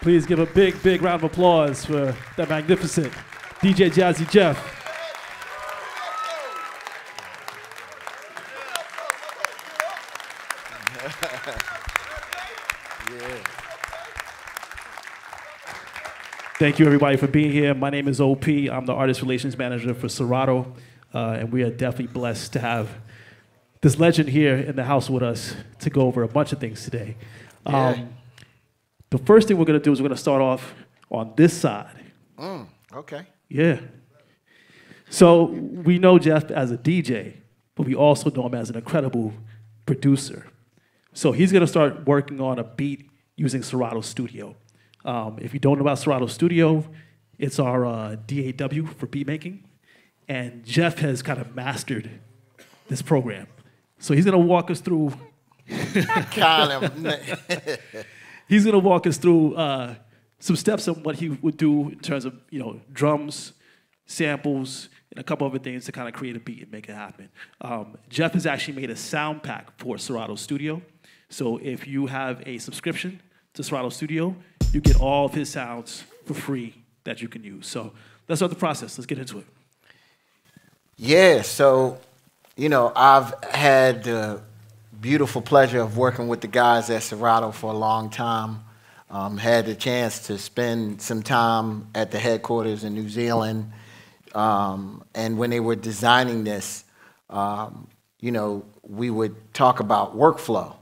Please give a big, big round of applause for that magnificent DJ Jazzy Jeff. Thank you, everybody, for being here. My name is OP. I'm the Artist Relations Manager for Serato, uh, and we are definitely blessed to have this legend here in the house with us to go over a bunch of things today. Um, the first thing we're going to do is we're going to start off on this side. Mm, okay. Yeah. So we know Jeff as a DJ, but we also know him as an incredible producer. So he's going to start working on a beat using Serato Studio. Um, if you don't know about Serato Studio, it's our uh, DAW for beat making. And Jeff has kind of mastered this program. So he's going to walk us through kind of. he's to walk us through uh, some steps on what he would do in terms of you know drums, samples, and a couple other things to kind of create a beat and make it happen. Um, Jeff has actually made a sound pack for Serato Studio. So if you have a subscription to Serato Studio, you get all of his sounds for free that you can use. So let's start the process. Let's get into it. Yeah, so, you know, I've had the beautiful pleasure of working with the guys at Serato for a long time. Um, had the chance to spend some time at the headquarters in New Zealand. Um, and when they were designing this, um, you know, we would talk about workflow.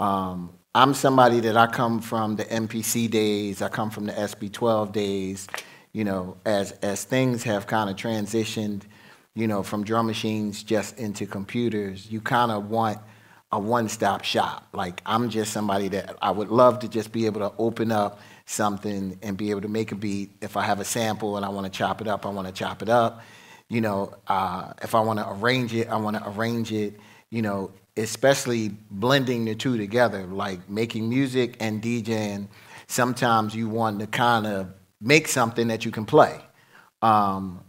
Um, I'm somebody that I come from the MPC days, I come from the SP12 days, you know, as, as things have kind of transitioned, you know, from drum machines just into computers, you kind of want a one-stop shop. Like I'm just somebody that I would love to just be able to open up something and be able to make a beat. If I have a sample and I want to chop it up, I want to chop it up. You know, uh, if I want to arrange it, I want to arrange it. You know, especially blending the two together, like making music and DJing. Sometimes you want to kind of make something that you can play, um,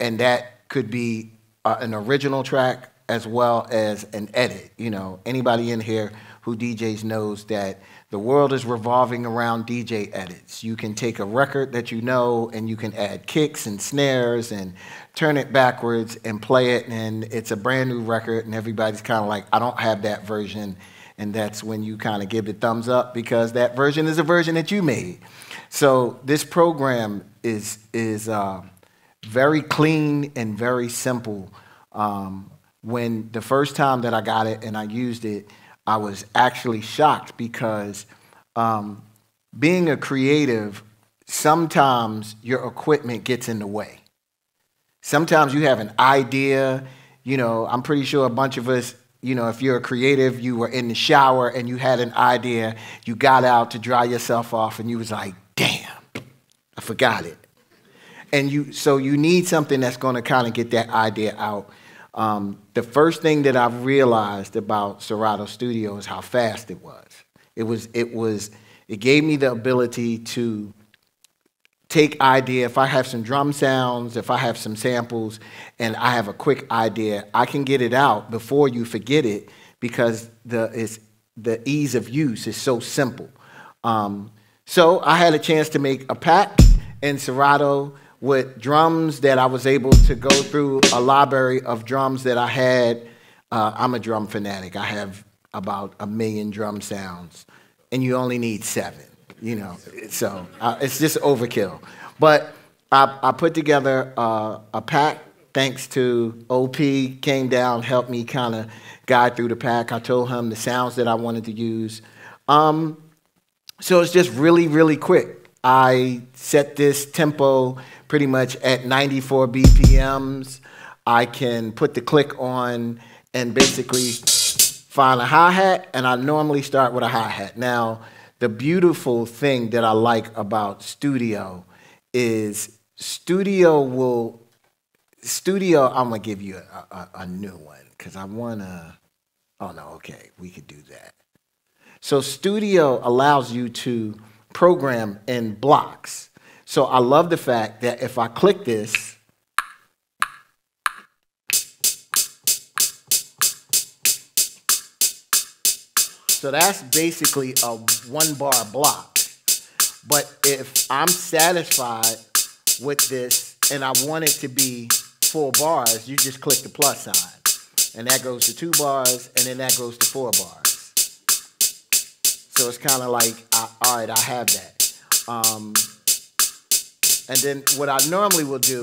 and that could be uh, an original track as well as an edit. You know, anybody in here who DJs knows that the world is revolving around DJ edits. You can take a record that you know and you can add kicks and snares and turn it backwards and play it, and it's a brand new record, and everybody's kind of like, I don't have that version. And that's when you kind of give the thumbs up because that version is a version that you made. So this program is, is uh, very clean and very simple. Um, when the first time that I got it and I used it, I was actually shocked because um, being a creative, sometimes your equipment gets in the way. Sometimes you have an idea, you know, I'm pretty sure a bunch of us, you know, if you're a creative, you were in the shower and you had an idea, you got out to dry yourself off and you was like, damn, I forgot it. And you, so you need something that's going to kind of get that idea out. Um, the first thing that I realized about Serato Studio is how fast it was. It was, it was, it gave me the ability to take idea. If I have some drum sounds, if I have some samples, and I have a quick idea, I can get it out before you forget it because the it's, the ease of use is so simple. Um, so I had a chance to make a pack in Serato with drums that I was able to go through a library of drums that I had. Uh, I'm a drum fanatic. I have about a million drum sounds, and you only need seven, you know. So uh, it's just overkill. But I, I put together uh, a pack thanks to OP, came down, helped me kind of guide through the pack. I told him the sounds that I wanted to use. Um, so it's just really, really quick. I set this tempo pretty much at 94 BPMs. I can put the click on and basically find a hi-hat, and I normally start with a hi-hat. Now, the beautiful thing that I like about Studio is Studio will, Studio, I'm gonna give you a, a, a new one, because I wanna, oh no, okay, we could do that. So Studio allows you to program in blocks. So I love the fact that if I click this, so that's basically a one bar block. But if I'm satisfied with this and I want it to be four bars, you just click the plus sign. And that goes to two bars, and then that goes to four bars. So it's kind of like, I, all right, I have that. Um, and then what I normally will do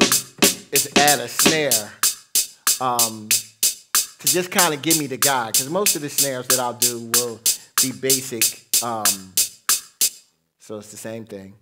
is add a snare um, to just kind of give me the guide. Because most of the snares that I'll do will be basic. Um, so it's the same thing.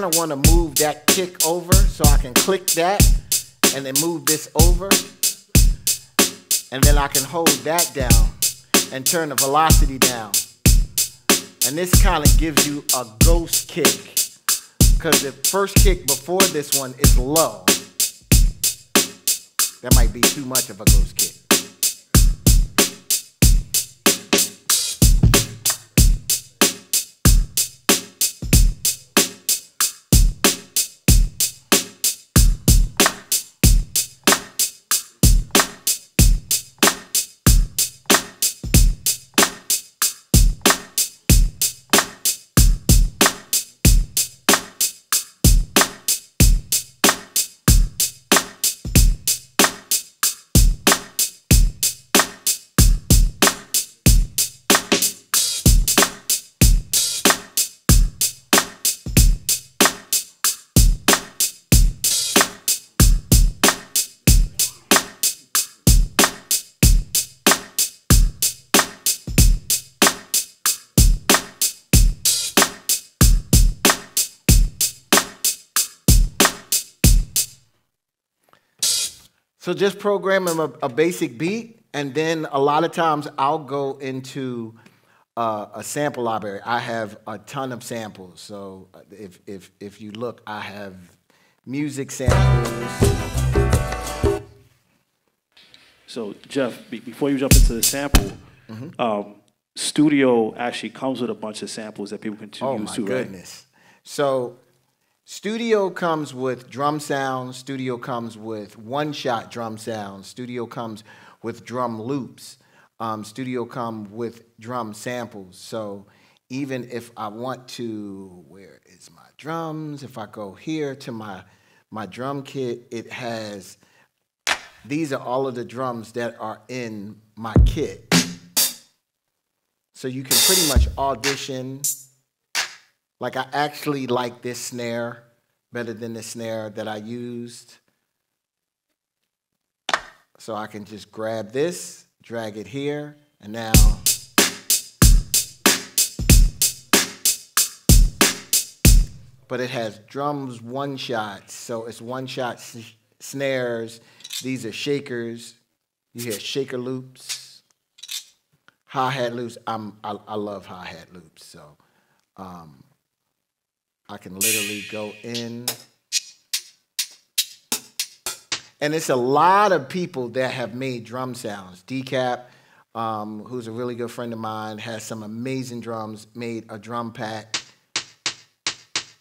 Kind of want to move that kick over so I can click that and then move this over. And then I can hold that down and turn the velocity down. And this kind of gives you a ghost kick. Because the first kick before this one is low. That might be too much of a ghost kick. So just program a, a, basic beat, and then a lot of times I'll go into uh, a sample library. I have a ton of samples. So uh, if, if, if you look, I have music samples. So Jeff, before you jump into the sample, mm-hmm. um, Studio actually comes with a bunch of samples that people can use too, right? Oh my goodness! So Studio comes with drum sounds. Studio comes with one-shot drum sounds. Studio comes with drum loops. Um, Studio come with drum samples. So even if I want to, where is my drums? If I go here to my my drum kit, it has these are all of the drums that are in my kit. So you can pretty much audition like I actually like this snare better than the snare that I used. So I can just grab this, drag it here, and now but it has drums one shots, so it's one shot snares. These are shakers. You hear shaker loops, hi hat loops. I'm, I, I love hi hat loops, so um, I can literally go in. And it's a lot of people that have made drum sounds. Decap, um, who's a really good friend of mine, has some amazing drums, made a drum pack.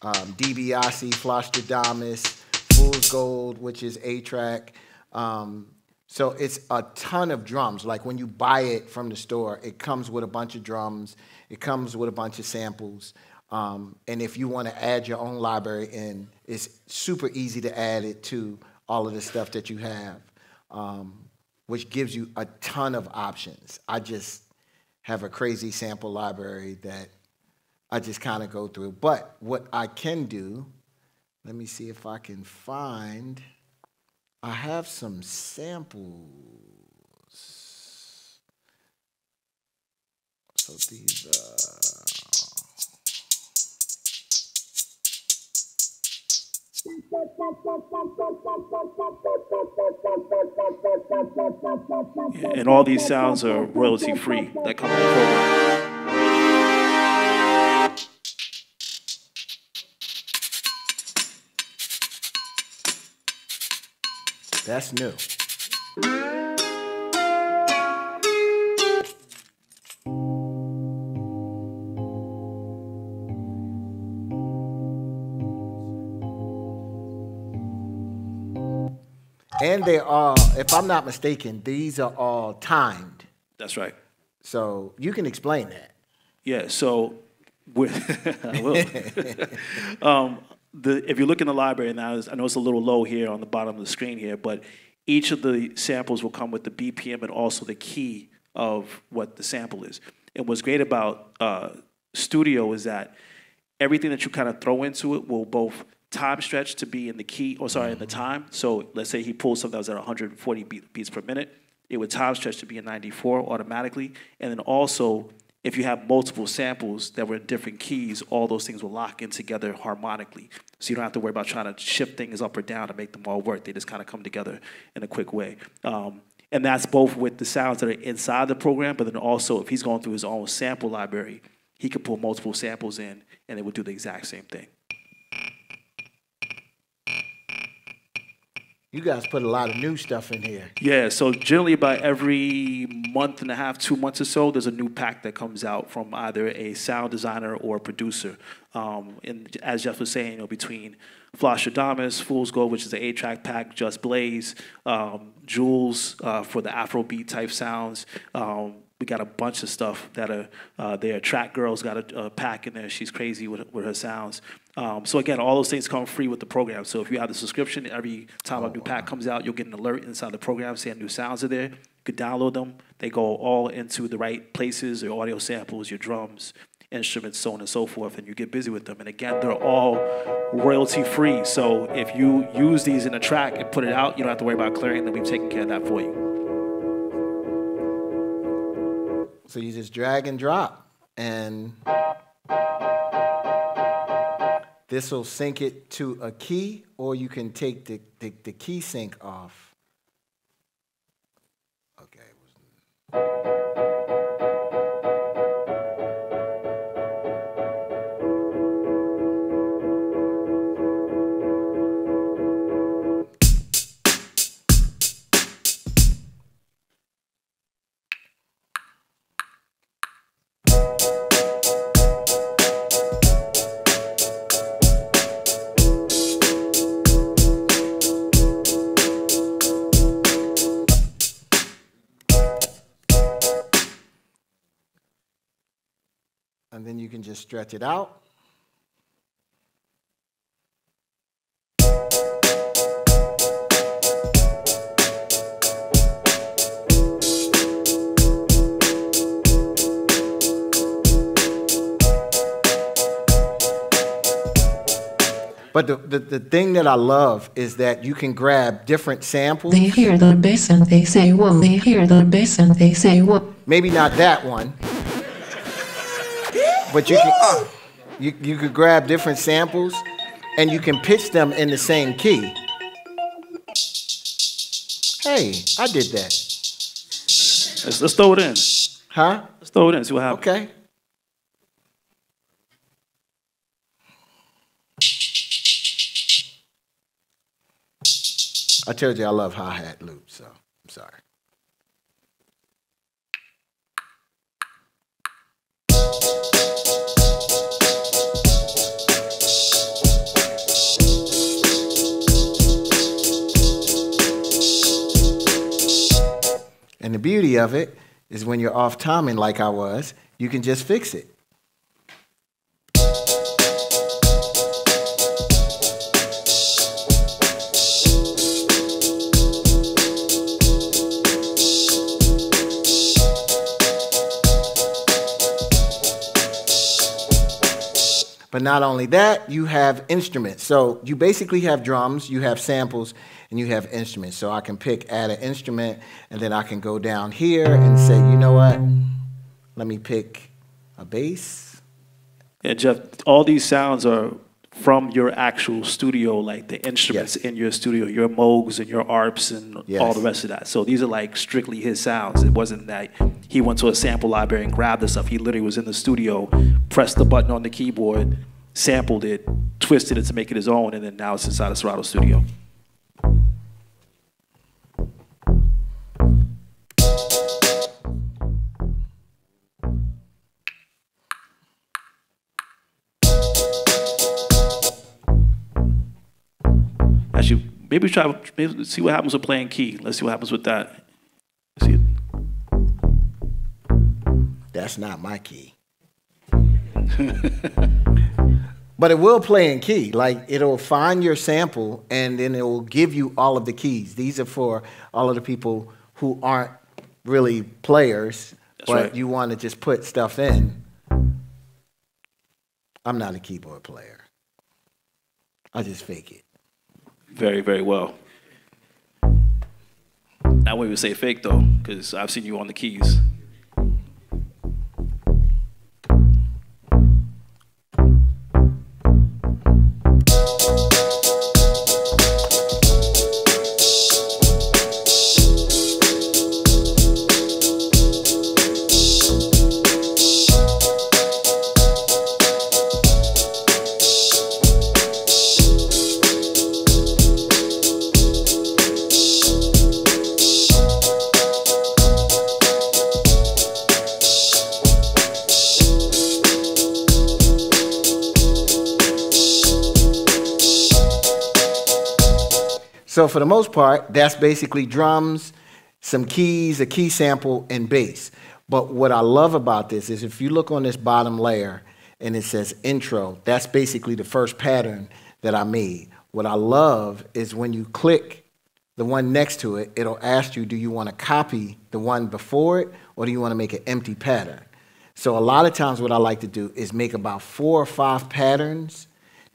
Um, DiBiase, Flosstradamus, Fool's Gold, which is A-Trak. Um, so it's a ton of drums. Like when you buy it from the store, it comes with a bunch of drums. It comes with a bunch of samples. Um, and if you want to add your own library in, it's super easy to add it to all of the stuff that you have, um, which gives you a ton of options. I just have a crazy sample library that I just kind of go through. But what I can do, let me see if I can find, I have some samples. So these are. And all these sounds are royalty free that come program. That's new. And they are, if I'm not mistaken, these are all timed. That's right. So you can explain that. Yeah, so with I will. um, the, if you look in the library now, I know it's a little low here on the bottom of the screen here, but each of the samples will come with the BPM and also the key of what the sample is. And what's great about uh, Studio is that everything that you kind of throw into it will both time stretch to be in the key, or sorry, in the time. So let's say he pulls something that was at 140 beats per minute, it would time stretch to be in 94 automatically. And then also, if you have multiple samples that were in different keys, all those things will lock in together harmonically. So you don't have to worry about trying to shift things up or down to make them all work. They just kind of come together in a quick way. Um, and that's both with the sounds that are inside the program, but then also if he's going through his own sample library, he could pull multiple samples in and it would do the exact same thing. You guys put a lot of new stuff in here. Yeah, so generally about every month and a half, two months or so, there's a new pack that comes out from either a sound designer or a producer. Um, and as Jeff was saying, you know, between Flosstradamus, Fool's Gold, which is an A-Trak pack, Just Blaze, um, Juls uh, for the Afrobeat type sounds, um, we got a bunch of stuff that are uh, there. Trakgirl's got a, a, pack in there. She's crazy with, with her sounds. Um, so again, all those things come free with the program. So if you have the subscription, every time oh, a new wow. pack comes out, you'll get an alert inside the program saying new sounds are there. You could download them. They go all into the right places, your audio samples, your drums, instruments, so on and so forth, and you get busy with them. And again, they're all royalty free. So if you use these in a track and put it out, you don't have to worry about clearing them. We've taken care of that for you. So you just drag and drop, and this will sync it to a key, or you can take the, the, the key sync off. Okay. Stretch it out. But the, the, the, thing that I love is that you can grab different samples. They hear the bass and they say, whoa. They hear the bass and they say, whoa. Maybe not that one. But you can, uh, you, you could grab different samples and you can pitch them in the same key. Hey, I did that. Let's, let's throw it in. Huh? Let's throw it in, see what happens. Okay. I told you I love hi-hat loops, so I'm sorry. Beauty of it is when you're off timing like I was, you can just fix it. But not only that, you have instruments. So you basically have drums, you have samples, and you have instruments. So I can pick add an instrument, and then I can go down here and say, you know what? Let me pick a bass. Yeah, Jeff, all these sounds are from your actual studio, like the instruments Yes. in your studio, your Moogs and your ARPs and all the rest of that. So these are like strictly his sounds. It wasn't that he went to a sample library and grabbed the stuff. He literally was in the studio, pressed the button on the keyboard, sampled it, twisted it to make it his own, and then now it's inside the Serato studio. Maybe try maybe see what happens with playing key. Let's see what happens with that. See, That's not my key. but it will play in key. Like it'll find your sample and then it will give you all of the keys. These are for all of the people who aren't really players, That's but right. you want to just put stuff in. I'm not a keyboard player. I just fake it. Very very well. Not when we say fake though, because I've seen you on the keys. For the most part, that's basically drums, some keys, a key sample, and bass. But what I love about this is if you look on this bottom layer and it says intro, that's basically the first pattern that I made. What I love is when you click the one next to it, it'll ask you, do you want to copy the one before it or do you want to make an empty pattern? So a lot of times what I like to do is make about four or five patterns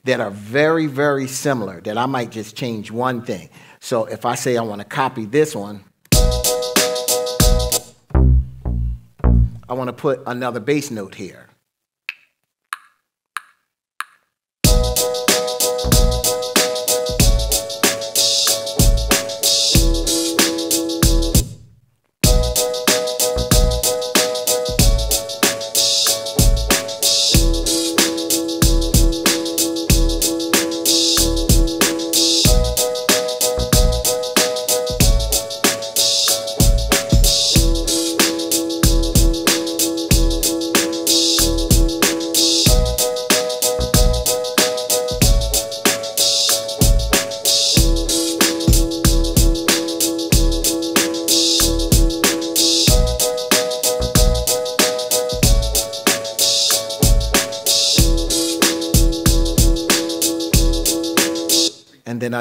that are very, very similar that I might just change one thing. So if I say I want to copy this one, I want to put another bass note here.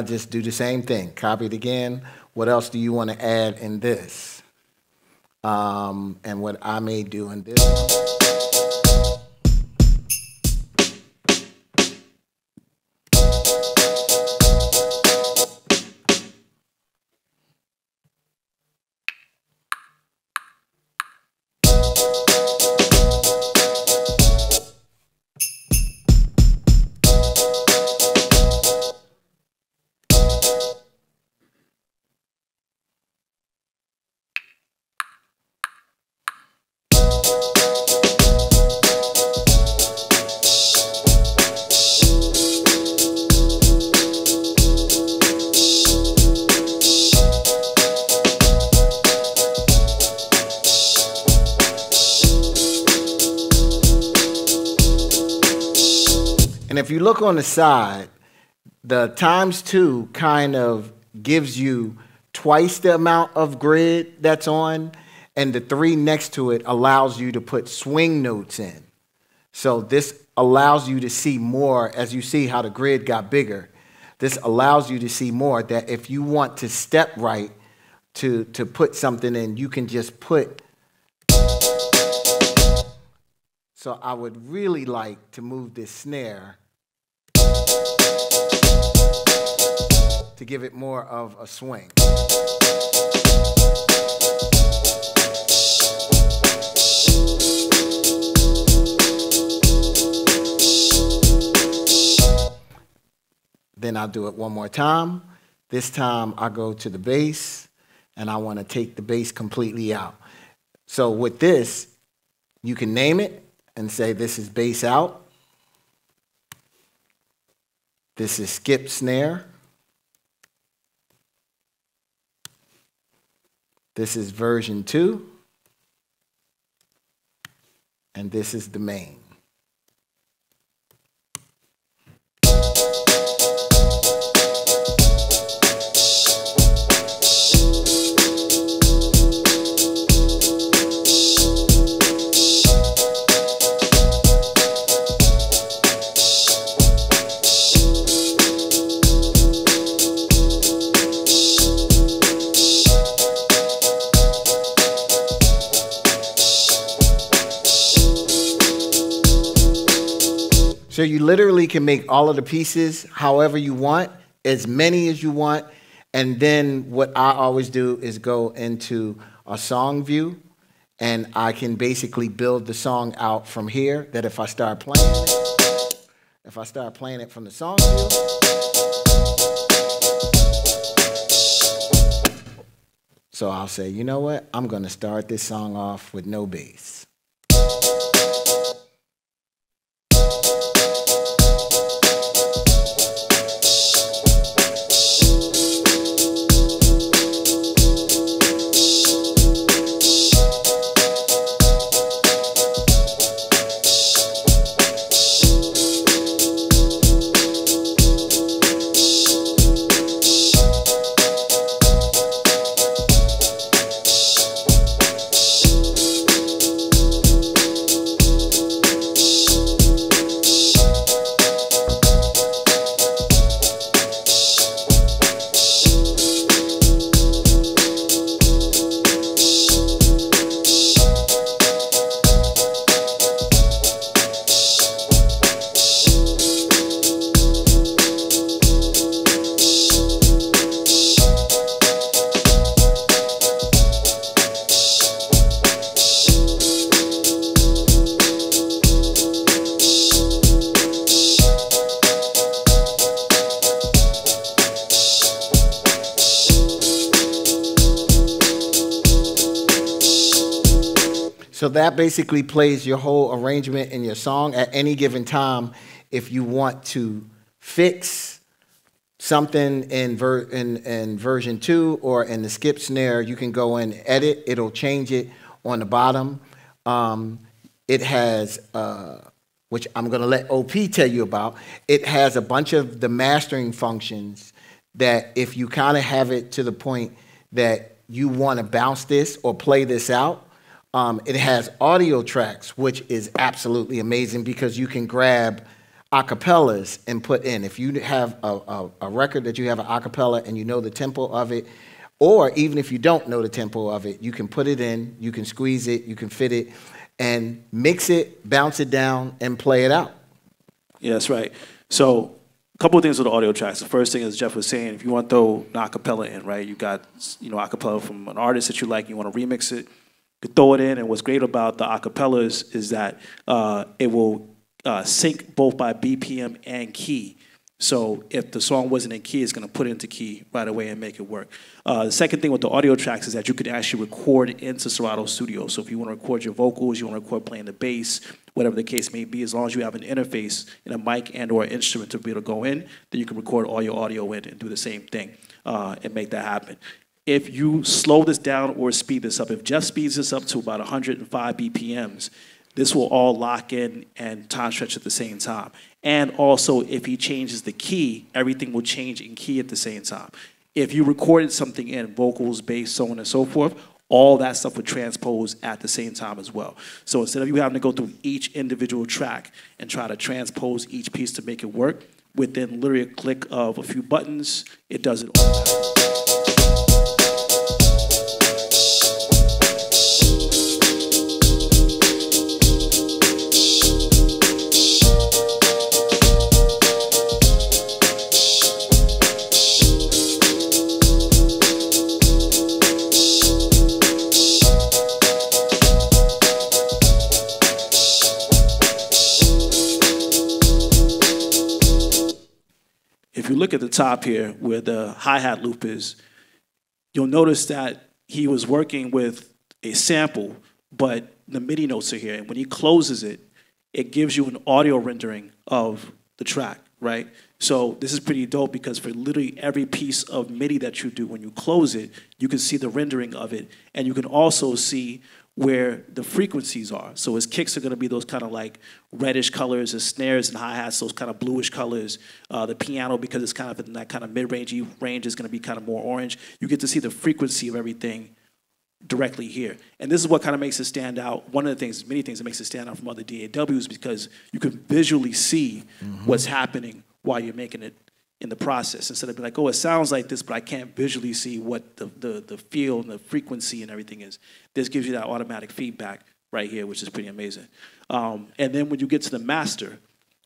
Just do the same thing, copy it again. What else do you want to add in this? Um, and what I may do in this. If you look on the side, the times two kind of gives you twice the amount of grid that's on, and the three next to it allows you to put swing notes in. So this allows you to see more as you see how the grid got bigger. This allows you to see more that if you want to step right to, to put something in, you can just put. So I would really like to move this snare to give it more of a swing. Then I'll do it one more time. This time I go to the bass and I want to take the bass completely out. So with this, you can name it and say this is bass out. This is skip snare. This is version two. And this is the main. So you literally can make all of the pieces however you want, as many as you want. And then what I always do is go into a song view and I can basically build the song out from here that if I start playing it, if I start playing it from the song view, so I'll say, you know what? I'm going to start this song off with no bass. That basically plays your whole arrangement in your song at any given time. If you want to fix something in, ver- in, in version two or in the skip snare, you can go and edit. It'll change it on the bottom. Um, it has, uh, which I'm going to let OP tell you about, it has a bunch of the mastering functions that if you kind of have it to the point that you want to bounce this or play this out, um, it has audio tracks, which is absolutely amazing because you can grab acapellas and put in. If you have a, a, a record that you have an acapella and you know the tempo of it, or even if you don't know the tempo of it, you can put it in, you can squeeze it, you can fit it, and mix it, bounce it down, and play it out. Yeah, that's right. So a couple of things with the audio tracks. The first thing, as Jeff was saying, if you want to throw an acapella in, right? You got you know acapella from an artist that you like, you want to remix it, throw it in. And what's great about the acapellas is that uh, it will uh, sync both by BPM and key. So if the song wasn't in key, it's going to put it into key right away and make it work. Uh, the second thing with the audio tracks is that you can actually record into Serato Studio. So if you want to record your vocals, you want to record playing the bass, whatever the case may be, as long as you have an interface and a mic and or instrument to be able to go in, then you can record all your audio in and do the same thing uh, and make that happen. If you slow this down or speed this up, if Jeff speeds this up to about 105 BPMs, this will all lock in and time stretch at the same time. And also, if he changes the key, everything will change in key at the same time. If you recorded something in vocals, bass, so on and so forth, all that stuff would transpose at the same time as well. So instead of you having to go through each individual track and try to transpose each piece to make it work, within literally a click of a few buttons, it does it automatically. Look at the top here where the hi-hat loop is, you'll notice that he was working with a sample, but the MIDI notes are here. And when he closes it, it gives you an audio rendering of the track, right? So this is pretty dope because for literally every piece of MIDI that you do, when you close it, you can see the rendering of it. And you can also see where the frequencies are. So his kicks are going to be those kind of like reddish colors, his snares and hi-hats, those kind of bluish colors. Uh, the piano, because it's kind of in that kind of mid-rangey range, is going to be kind of more orange. You get to see the frequency of everything directly here. And this is what kind of makes it stand out. One of the things, many things that makes it stand out from other DAWs because you can visually see mm-hmm. what's happening while you're making it in the process instead of being like, oh, it sounds like this, but I can't visually see what the, the, the feel and the frequency and everything is. This gives you that automatic feedback right here, which is pretty amazing. Um, and then when you get to the master,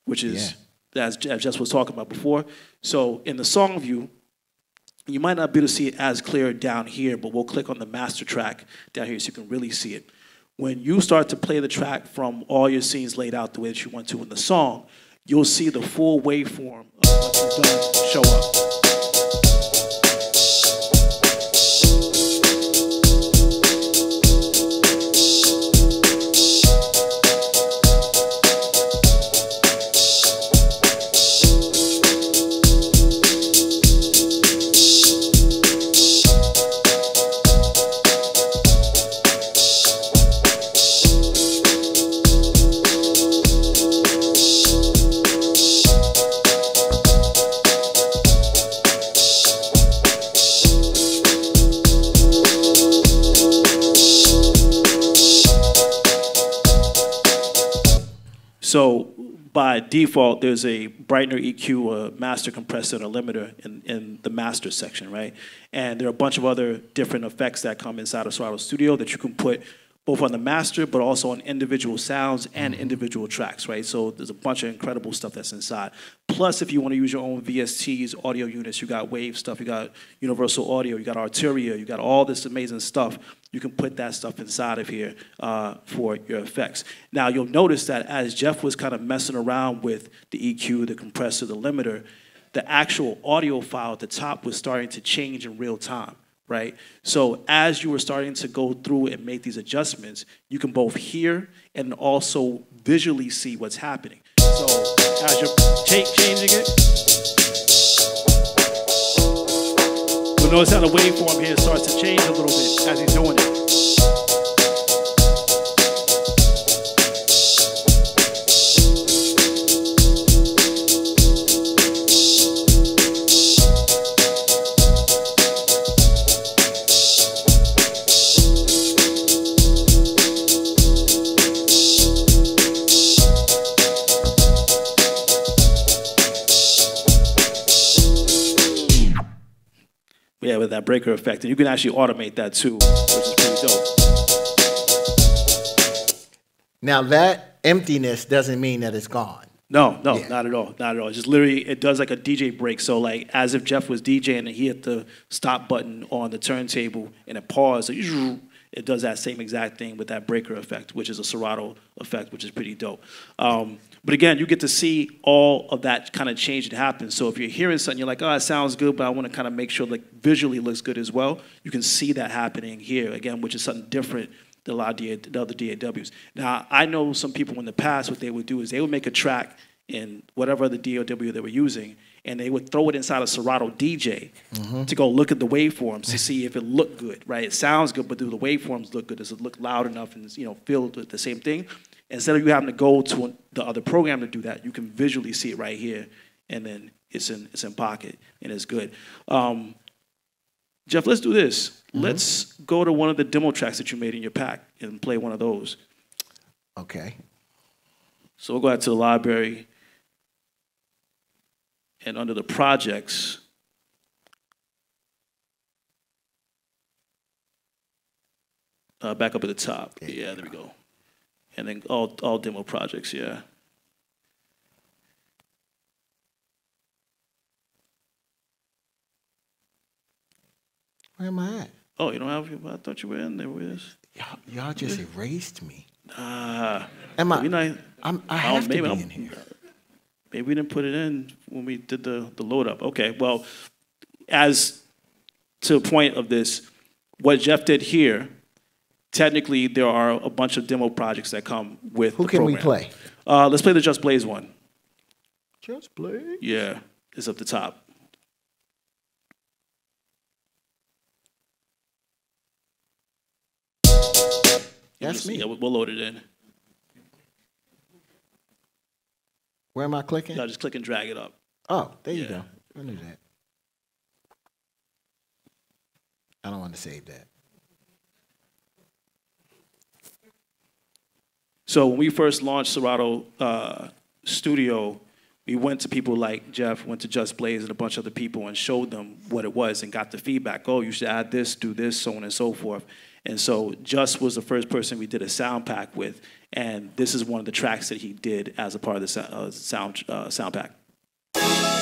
which is, yeah. as, as Jeff was talking about before, so in the song view, you might not be able to see it as clear down here, but we'll click on the master track down here so you can really see it. When you start to play the track from all your scenes laid out the way that you want to in the song, you'll see the full waveform what you've done show up. Default, there's a Brightener EQ, a master compressor, and a limiter in, in the master section, right? And there are a bunch of other different effects that come inside of Serato Studio that you can put both on the master, but also on individual sounds and mm-hmm. individual tracks, right? So there's a bunch of incredible stuff that's inside. Plus, if you want to use your own VSTs, audio units, you got Wave stuff, you got Universal Audio, you got Arturia, you got all this amazing stuff. You can put that stuff inside of here uh, for your effects. Now, you'll notice that as Jeff was kind of messing around with the EQ, the compressor, the limiter, the actual audio file at the top was starting to change in real time right? So as you were starting to go through and make these adjustments, you can both hear and also visually see what's happening. So as you're changing it, notice how the waveform here starts to change a little bit as he's doing it. That breaker effect. And you can actually automate that too, which is pretty dope. Now that emptiness doesn't mean that it's gone. No, no, yeah. not at all, not at all. It's just literally, it does like a DJ break. So like, as if Jeff was DJing and he hit the stop button on the turntable and it paused. So it does that same exact thing with that breaker effect, which is a Serato effect, which is pretty dope. Um, but again, you get to see all of that kind of change that happens. So if you're hearing something, you're like, oh, it sounds good, but I want to kind of make sure like visually looks good as well. You can see that happening here again, which is something different than a lot of the other DAWs. Now, I know some people in the past, what they would do is they would make a track in whatever the DAW they were using, and they would throw it inside a Serato DJ mm-hmm. to go look at the waveforms to see if it looked good, right? It sounds good, but do the waveforms look good? Does it look loud enough and you know feel the same thing? Instead of you having to go to the other program to do that, you can visually see it right here, and then it's in it's in pocket and it's good. Um, Jeff, let's do this. Mm-hmm. Let's go to one of the demo tracks that you made in your pack and play one of those. Okay. So we'll go out to the library and under the projects, uh, back up at the top. Yeah, there we go. And then all, all demo projects, yeah. Where am I at? Oh, you don't have, I thought you were in there with us. Y'all, y'all just erased me. Ah. Am I? Not, I'm, I have to be I'm, in here. maybe we didn't put it in when we did the, the load up. Okay, well, as to the point of this, what Jeff did here, technically there are a bunch of demo projects that come with Who the can we program. play? Uh, let's play the Just Blaze one. Just play. Yeah, it's up the top. That's me. Yeah, we'll we'll load it in. Where am I clicking? No, just click and drag it up. Oh, there you go. I knew that. I don't want to save that. So when we first launched Serato uh, Studio, we went to people like Jeff, went to Just Blaze and a bunch of other people and showed them what it was and got the feedback. Oh, you should add this, do this, so on and so forth. And so Just was the first person we did a sound pack with, and this is one of the tracks that he did as a part of the sou- uh, sound uh, sound pack.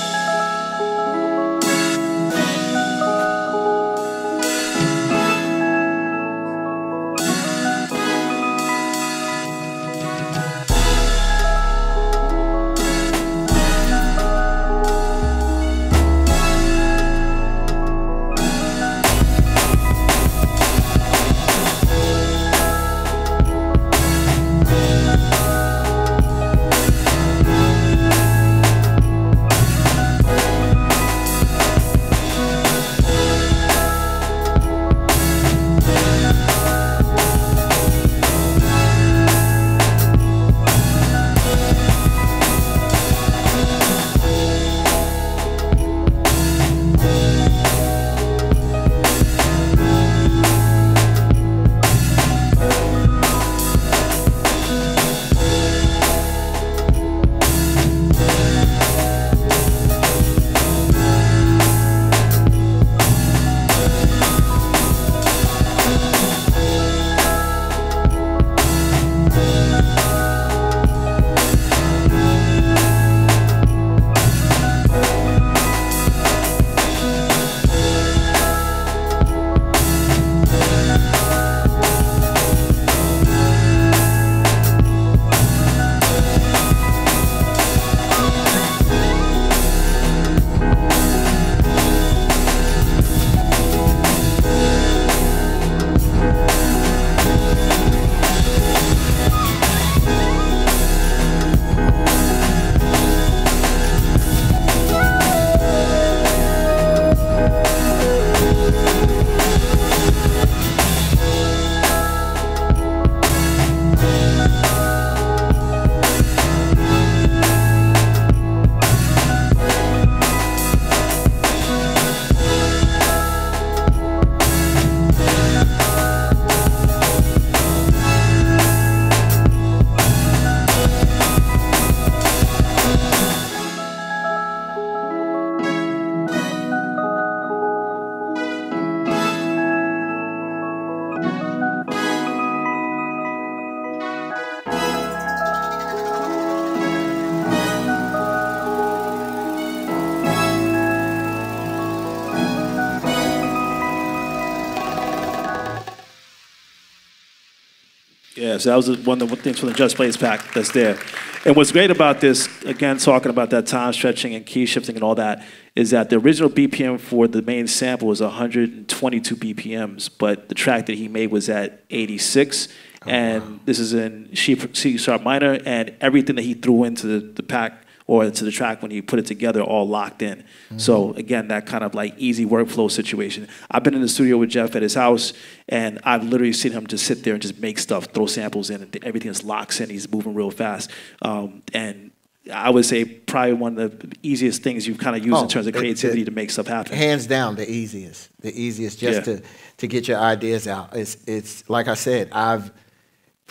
So that was one of the things from the Just Blaze pack that's there. And what's great about this, again, talking about that time stretching and key shifting and all that, is that the original BPM for the main sample was 122 BPMs, but the track that he made was at 86. and this is in C C sharp minor, and everything that he threw into the, the pack or into the track when you put it together all locked in. So again, that kind of like easy workflow situation. I've been in the studio with Jeff at his house, and I've literally seen him just sit there and just make stuff, throw samples in, and everything just locks in. He's moving real fast, um, and I would say probably one of the easiest things you've kind of used Oh, in terms of it- creativity it- to make stuff happen. Hands down, the easiest. The easiest just Yeah. to, to get your ideas out. It's, it's like I said, I've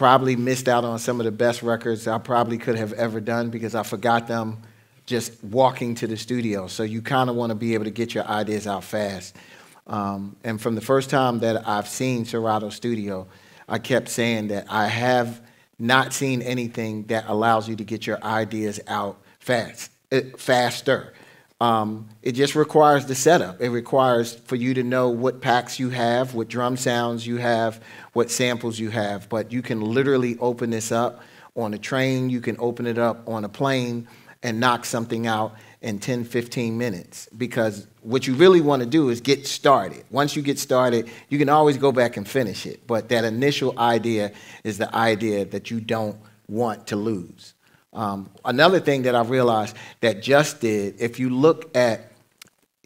probably missed out on some of the best records I probably could have ever done because I forgot them just walking to the studio. So you kind of want to be able to get your ideas out fast. Um, and from the first time that I've seen Serato Studio, I kept saying that I have not seen anything that allows you to get your ideas out fast, eh, faster. Um, it just requires the setup. It requires for you to know what packs you have, what drum sounds you have, what samples you have. But you can literally open this up on a train. You can open it up on a plane, and knock something out in 10, 15 minutes. Because what you really want to do is get started. Once you get started, you can always go back and finish it. But that initial idea is the idea that you don't want to lose. Um, another thing that I realized that Just did, if you look at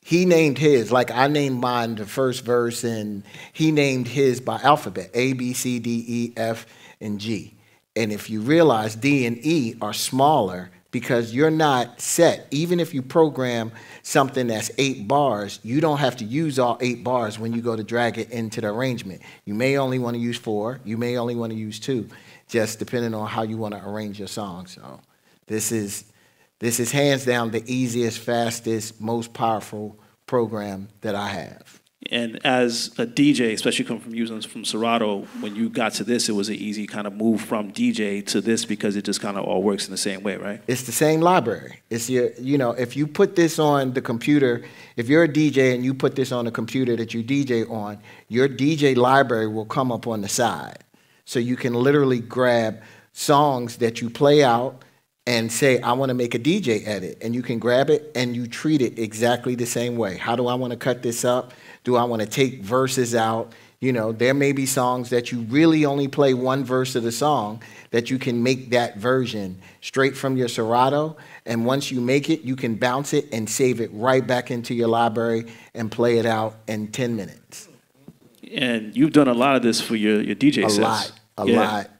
he named his, like I named mine the first verse, and he named his by alphabet A, B, C, D, E, F, and G. And if you realize D and E are smaller because you're not set, even if you program something that's eight bars, you don't have to use all eight bars when you go to drag it into the arrangement. You may only want to use four, you may only want to use two, just depending on how you want to arrange your song. So this is this is hands down the easiest, fastest, most powerful program that I have. And as a DJ, especially coming from using from Serato, when you got to this, it was an easy kind of move from DJ to this because it just kind of all works in the same way, right? It's the same library. It's your, you know, if you put this on the computer, if you're a DJ and you put this on the computer that you DJ on, your DJ library will come up on the side. So you can literally grab songs that you play out and say, I want to make a DJ edit. And you can grab it and you treat it exactly the same way. How do I want to cut this up? Do I want to take verses out? You know, there may be songs that you really only play one verse of the song that you can make that version straight from your Serato. And once you make it, you can bounce it and save it right back into your library and play it out in 10 minutes. And you've done a lot of this for your, your DJ a sets. lot, a yeah. lot,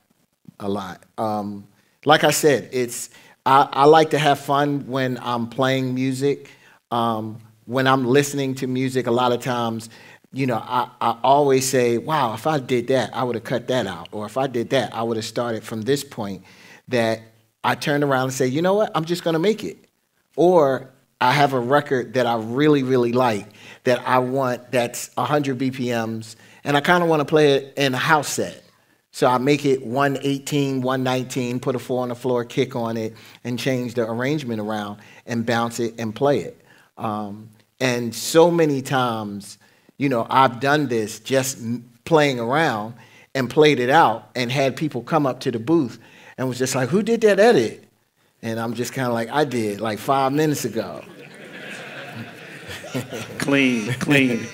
a lot. Um, like I said, it's I, I, like to have fun when I'm playing music. Um, when I'm listening to music, a lot of times, you know, I, I always say, wow, if I did that, I would have cut that out. Or if I did that, I would have started from this point. That I turn around and say, you know what, I'm just gonna make it. Or I have a record that I really, really like that I want that's 100 BPMs, and I kind of want to play it in a house set. So I make it 118, 119, put a four on the floor, kick on it, and change the arrangement around and bounce it and play it. Um, and so many times, you know, I've done this just playing around and played it out and had people come up to the booth and was just like, who did that edit? And I'm just kind of like, I did, like five minutes ago. clean, clean.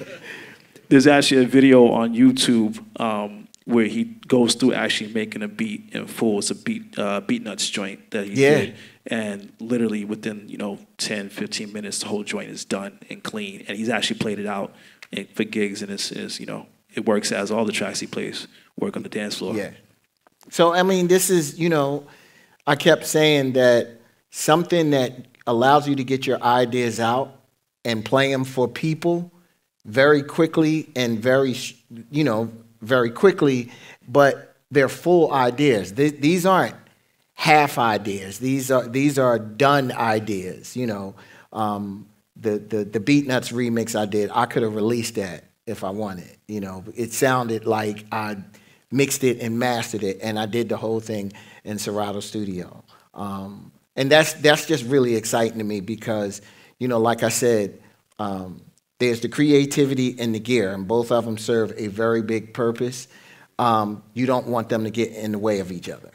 There's actually a video on YouTube um, where he goes through actually making a beat in full. It's a beat uh, Beatnuts joint that he yeah. did. And literally within, you know, 10, 15 minutes, the whole joint is done and clean. And he's actually played it out for gigs and it's, it's, you know, it works as all the tracks he plays work on the dance floor. Yeah. So, I mean, this is, you know, I kept saying that something that allows you to get your ideas out and play them for people very quickly and very, you know, very quickly, but they're full ideas. These aren't half ideas. These are these are done ideas. You know, um, the the the Beatnuts remix I did, I could have released that if I wanted. You know, it sounded like I mixed it and mastered it, and I did the whole thing in Serato Studio. Um, and that's that's just really exciting to me because you know, like I said. Um, there's the creativity and the gear, and both of them serve a very big purpose. Um, you don't want them to get in the way of each other.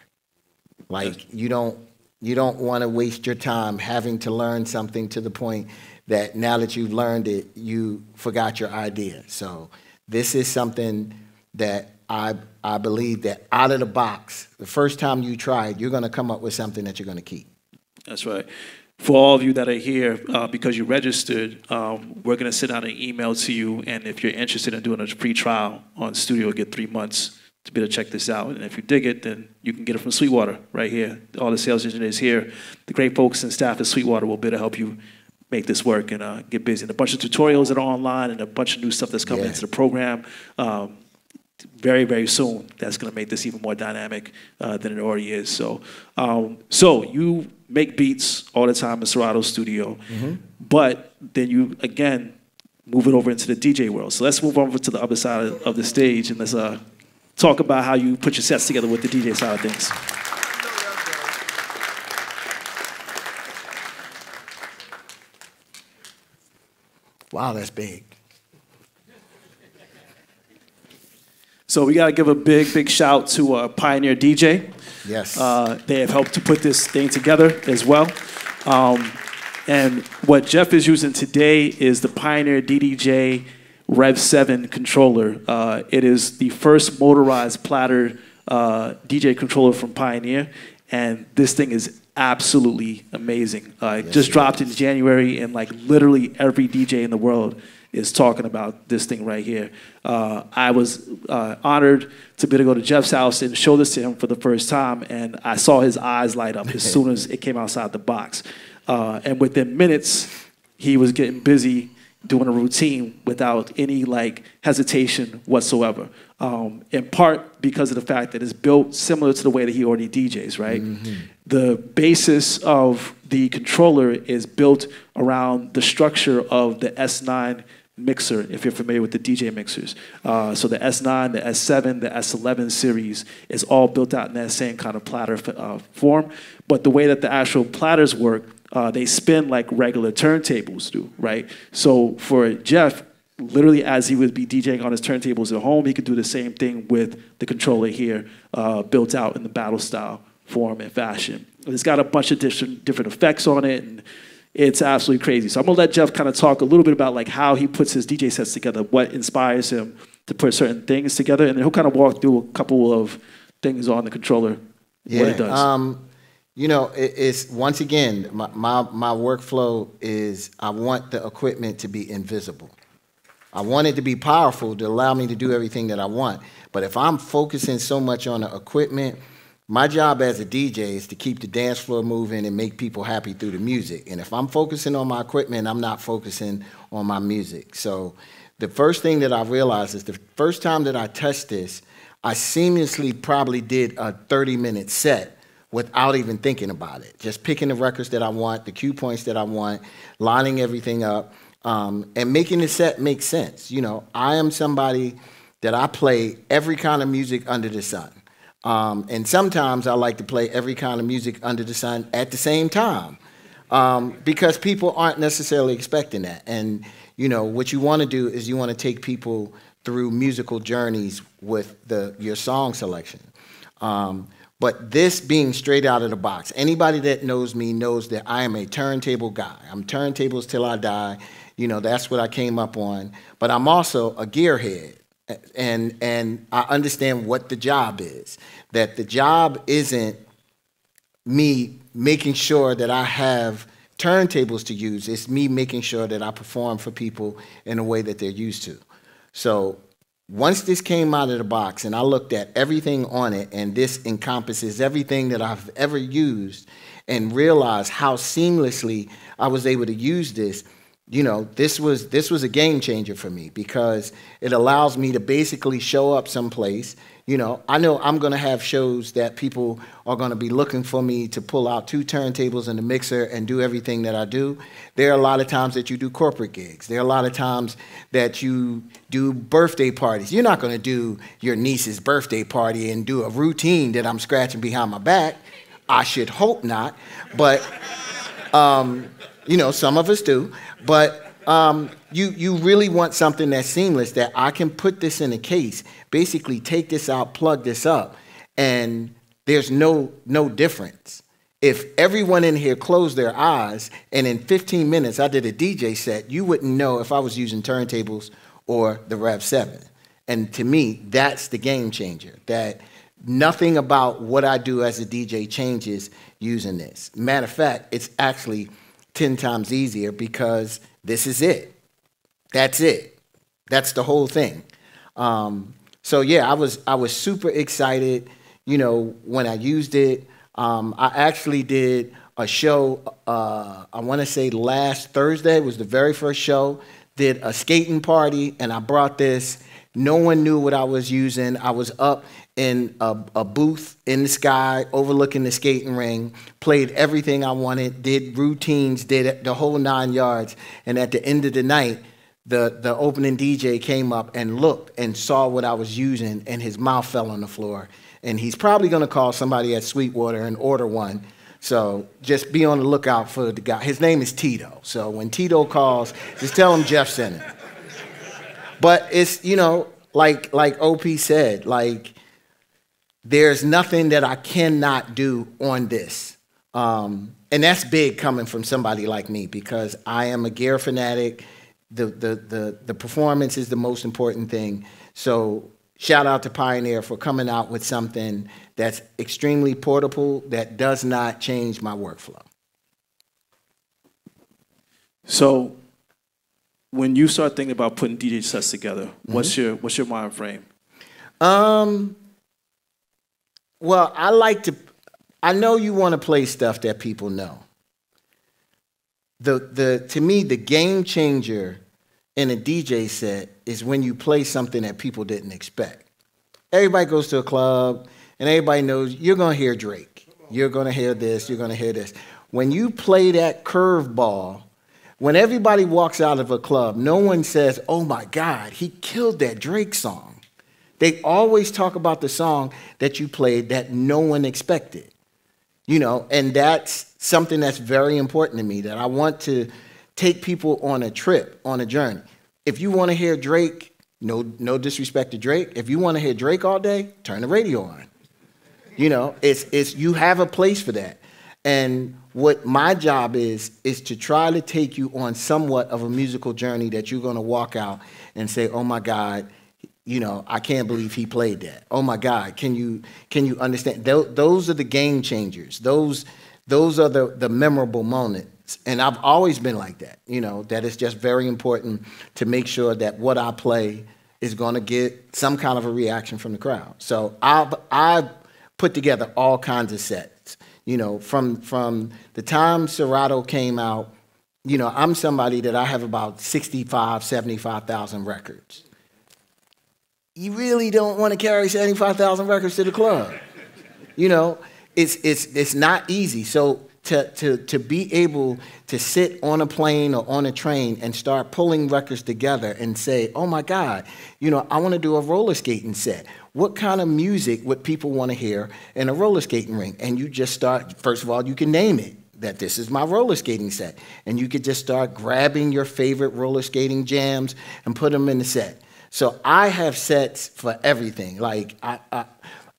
Like you don't you don't want to waste your time having to learn something to the point that now that you've learned it, you forgot your idea. So this is something that I I believe that out of the box, the first time you try it, you're going to come up with something that you're going to keep. That's right for all of you that are here, uh, because you registered, um, we're going to send out an email to you. And if you're interested in doing a free trial on Studio, get three months to be able to check this out. And if you dig it, then you can get it from Sweetwater right here. All the sales engineers here, the great folks and staff at Sweetwater will be able to help you make this work and uh, get busy. And a bunch of tutorials that are online and a bunch of new stuff that's coming yeah. into the program. Um, very, very soon, that's going to make this even more dynamic uh, than it already is. So, um, so you make beats all the time in Serato Studio, mm-hmm. but then you again move it over into the DJ world. So let's move over to the other side of, of the stage and let's uh, talk about how you put your sets together with the DJ side of things. Wow, that's big. So we got to give a big, big shout to uh, Pioneer DJ. Yes. Uh, they have helped to put this thing together as well. Um, and what Jeff is using today is the Pioneer DDJ Rev 7 controller. Uh, it is the first motorized platter uh, DJ controller from Pioneer, and this thing is absolutely amazing. Uh, it just dropped in January, and like literally every DJ in the world is talking about this thing right here. Uh, I was uh, honored to be able to go to Jeff's house and show this to him for the first time, and I saw his eyes light up as soon as it came outside the box. Uh, and within minutes, he was getting busy doing a routine without any like hesitation whatsoever. Um, in part because of the fact that it's built similar to the way that he already DJs, right? The basis of the controller is built around the structure of the S9 mixer, if you're familiar with the DJ mixers. Uh, so the S9, the S7, the S11 series is all built out in that same kind of platter uh, form. But the way that the actual platters work, uh, they spin like regular turntables do, right? So for Jeff, literally as he would be DJing on his turntables at home, he could do the same thing with the controller here, uh, built out in the battle style form and fashion. It's got a bunch of different different effects on it, and it's absolutely crazy. So I'm gonna let Jeff kind of talk a little bit about like how he puts his DJ sets together, what inspires him to put certain things together, and then he'll kind of walk through a couple of things on the controller, what it does. Um, you know, it, it's once again my, my my workflow is I want the equipment to be invisible. I want it to be powerful to allow me to do everything that I want. But if I'm focusing so much on the equipment, my job as a DJ is to keep the dance floor moving and make people happy through the music. And if I'm focusing on my equipment, I'm not focusing on my music. So the first thing that I realized is the first time that I touched this, I seamlessly probably did a 30 minute set without even thinking about it. Just picking the records that I want, the cue points that I want, lining everything up, um, and making the set make sense. You know, I am somebody that I play every kind of music under the sun. Um, and sometimes I like to play every kind of music under the sun at the same time um, because people aren't necessarily expecting that. And, you know, what you want to do is you want to take people through musical journeys with the, your song selection. Um, but this being straight out of the box, anybody that knows me knows that I am a turntable guy. I'm turntables till I die. You know, that's what I came up on. But I'm also a gearhead. And, and I understand what the job is. That the job isn't me making sure that I have turntables to use. It's me making sure that I perform for people in a way that they're used to. So once this came out of the box and I looked at everything on it, and this encompasses everything that I've ever used, and realized how seamlessly I was able to use this, you know, this was this was a game changer for me because it allows me to basically show up someplace. You know, I know I'm going to have shows that people are going to be looking for me to pull out two turntables and a mixer and do everything that I do. There are a lot of times that you do corporate gigs. There are a lot of times that you do birthday parties. You're not going to do your niece's birthday party and do a routine that I'm scratching behind my back. I should hope not, but um, you know, some of us do. But um, you, you really want something that's seamless that I can put this in a case, basically take this out, plug this up, and there's no, no difference. If everyone in here closed their eyes and in 15 minutes I did a DJ set, you wouldn't know if I was using turntables or the Rev 7. And to me, that's the game changer. That nothing about what I do as a DJ changes using this. Matter of fact, it's actually 10 times easier because this is it. That's it. That's the whole thing. Um, so yeah, I was I was super excited, you know, when I used it. Um, I actually did a show. Uh, I want to say last Thursday was the very first show. Did a skating party, and I brought this. No one knew what I was using. I was up in a, a, booth in the sky overlooking the skating ring, played everything I wanted, did routines, did the whole nine yards. And at the end of the night, the, the opening DJ came up and looked and saw what I was using, and his mouth fell on the floor. And he's probably to call somebody at Sweetwater and order one. So just be on the lookout for the guy. His name is Tito. So when Tito calls, just tell him Jeff sent it. But it's, you know, like, like OP said, like, there's nothing that I cannot do on this. Um, and that's big coming from somebody like me because I am a gear fanatic. The, the, the, the performance is the most important thing. So shout out to Pioneer for coming out with something that's extremely portable that does not change my workflow. So, when you start thinking about putting DJ sets together, what's your what's your mind frame? Um, well, I like to. I know you want to play stuff that people know. The the to me the game changer in a DJ set is when you play something that people didn't expect. Everybody goes to a club and everybody knows you're gonna hear Drake. You're gonna hear this. You're gonna hear this. When you play that curveball, when everybody walks out of a club, no one says, "Oh my God, he killed that Drake song." They always talk about the song that you played that no one expected. You know, and that's something that's very important to me that I want to take people on a trip, on a journey. If you want to hear Drake, no no disrespect to Drake, if you want to hear Drake all day, turn the radio on. You know, it's it's you have a place for that. And what my job is is to try to take you on somewhat of a musical journey that you're going to walk out and say, "Oh my God, you know, I can't believe he played that. Oh my God, can you can you understand? Tho- Those are the game changers. Those those are the the memorable moments. And I've always been like that. You know, that it's just very important to make sure that what I play is going to get some kind of a reaction from the crowd. So I've I've put together all kinds of sets. You know, from from the time Serato came out, you know, I'm somebody that I have about 65, 75,000 records you really don't want to carry 75,000 records to the club. You know, it's, it's, it's not easy. So to, to, to be able to sit on a plane or on a train and start pulling records together and say, oh my God, you know, I want to do a roller skating set. What kind of music would people want to hear in a roller skating ring? And you just start, first of all, you can name it that this is my roller skating set. And you could just start grabbing your favorite roller skating jams and put them in the set. So I have sets for everything. Like I, I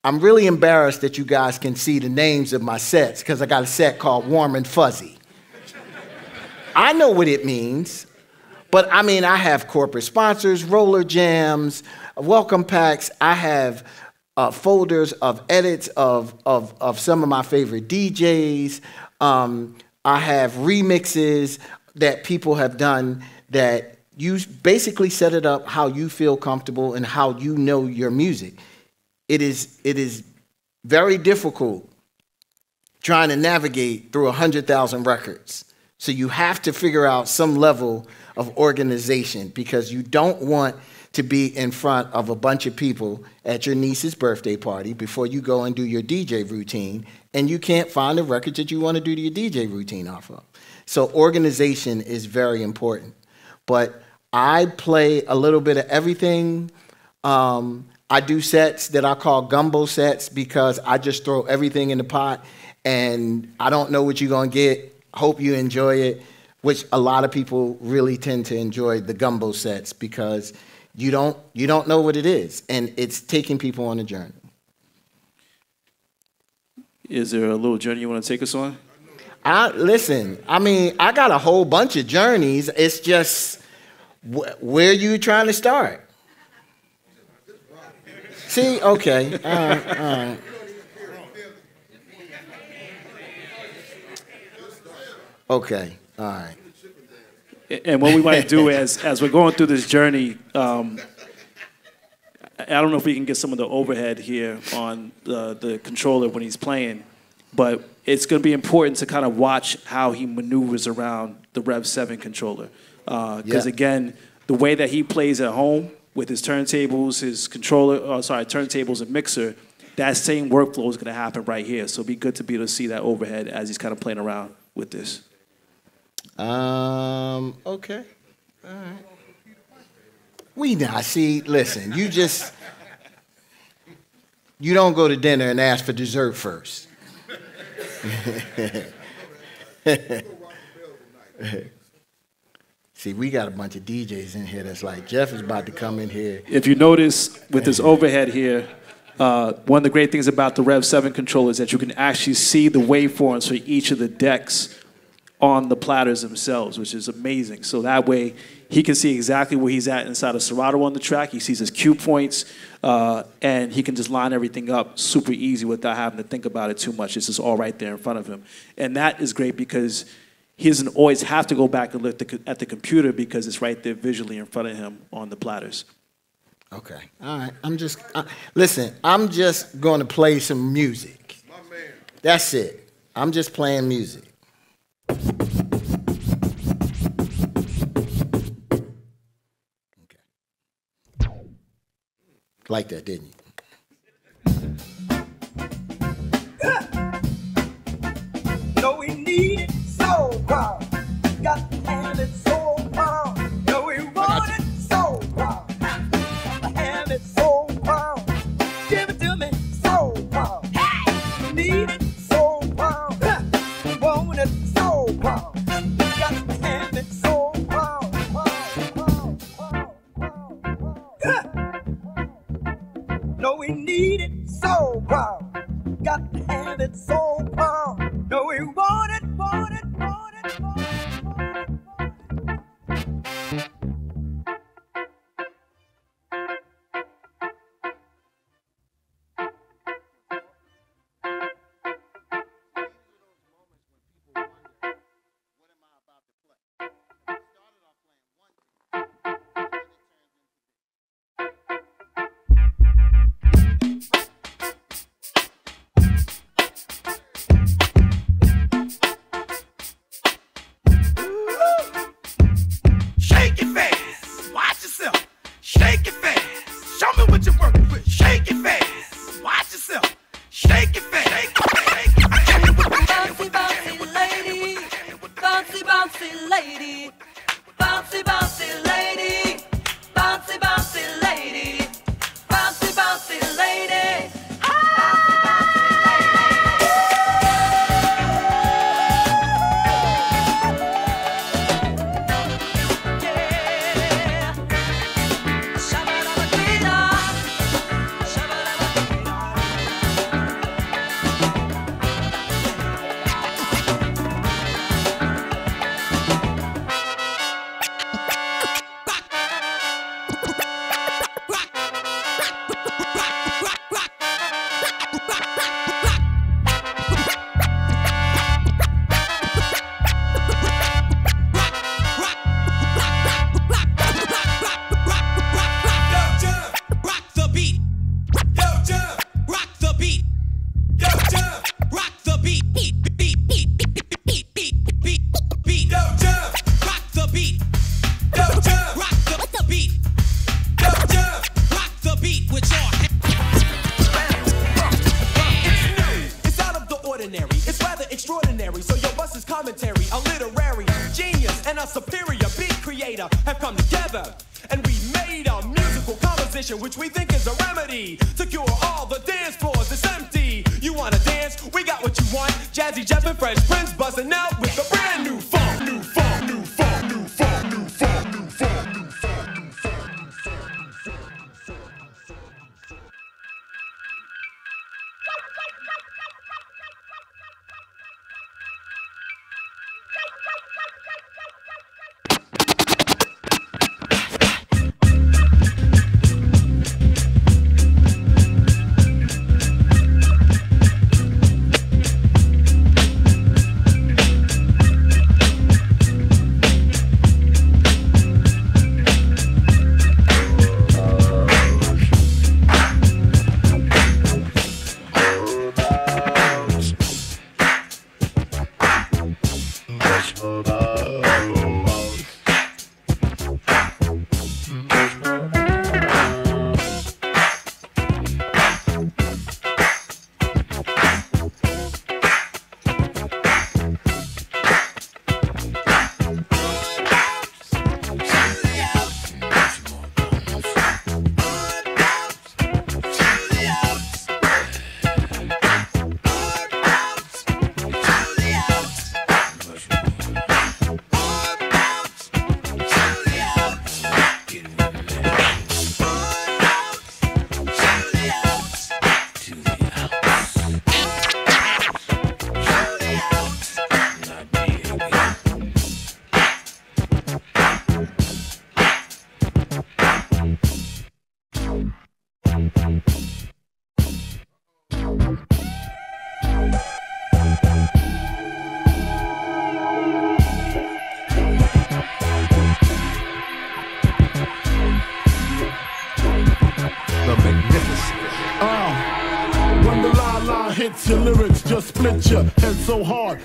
I'm really embarrassed that you guys can see the names of my sets because I got a set called Warm and Fuzzy. I know what it means, but I mean, I have corporate sponsors, roller jams, welcome packs. I have uh, folders of edits of, of, of some of my favorite DJs. Um, I have remixes that people have done that you basically set it up how you feel comfortable and how you know your music. It is, it is very difficult trying to navigate through 100,000 records. So you have to figure out some level of organization because you don't want to be in front of a bunch of people at your niece's birthday party before you go and do your DJ routine and you can't find the records that you want to do your DJ routine off of. So organization is very important. But I play a little bit of everything. Um, I do sets that I call gumbo sets because I just throw everything in the pot and I don't know what you're going to get. Hope you enjoy it, which a lot of people really tend to enjoy the gumbo sets because you don't you don't know what it is and it's taking people on a journey. Is there a little journey you want to take us on? I listen, I mean, I got a whole bunch of journeys. It's just wh- where you trying to start? See, okay, all right, all right. Okay, all right. And what we might do as as we're going through this journey, um, I I don't know if we can get some of the overhead here on the the controller when he's playing, but it's going to be important to kind of watch how he maneuvers around the Rev Seven controller, because Yeah. again, the way that he plays at home with his turntables, his controller, oh, sorry, turntables and mixer, that same workflow is going to happen right here. So it'd be good to be able to see that overhead as he's kind of playing around with this. Um, okay. All right. We not see, listen, you just you don't go to dinner and ask for dessert first. see, we got a bunch of DJs in here that's like Jeff is about to come in here. If you notice with this overhead here, Uh, one of the great things about the Rev 7 controller is that you can actually see the waveforms for each of the decks on the platters themselves, which is amazing. So that way, he can see exactly where he's at inside of Serato on the track. He sees his cue points, uh, and he can just line everything up super easy without having to think about it too much. It's just all right there in front of him. And that is great because he doesn't always have to go back and look at the computer because it's right there visually in front of him on the platters. Okay. All right. I'm just, uh, listen, I'm just going to play some music. My man. That's it. I'm just playing music. Like that, didn't you? No, we need it Got so. No, we want it so so. Give it to me so. Hey! Need it so proud. Want it so. Got to have it so proud. No, we need it so. Got so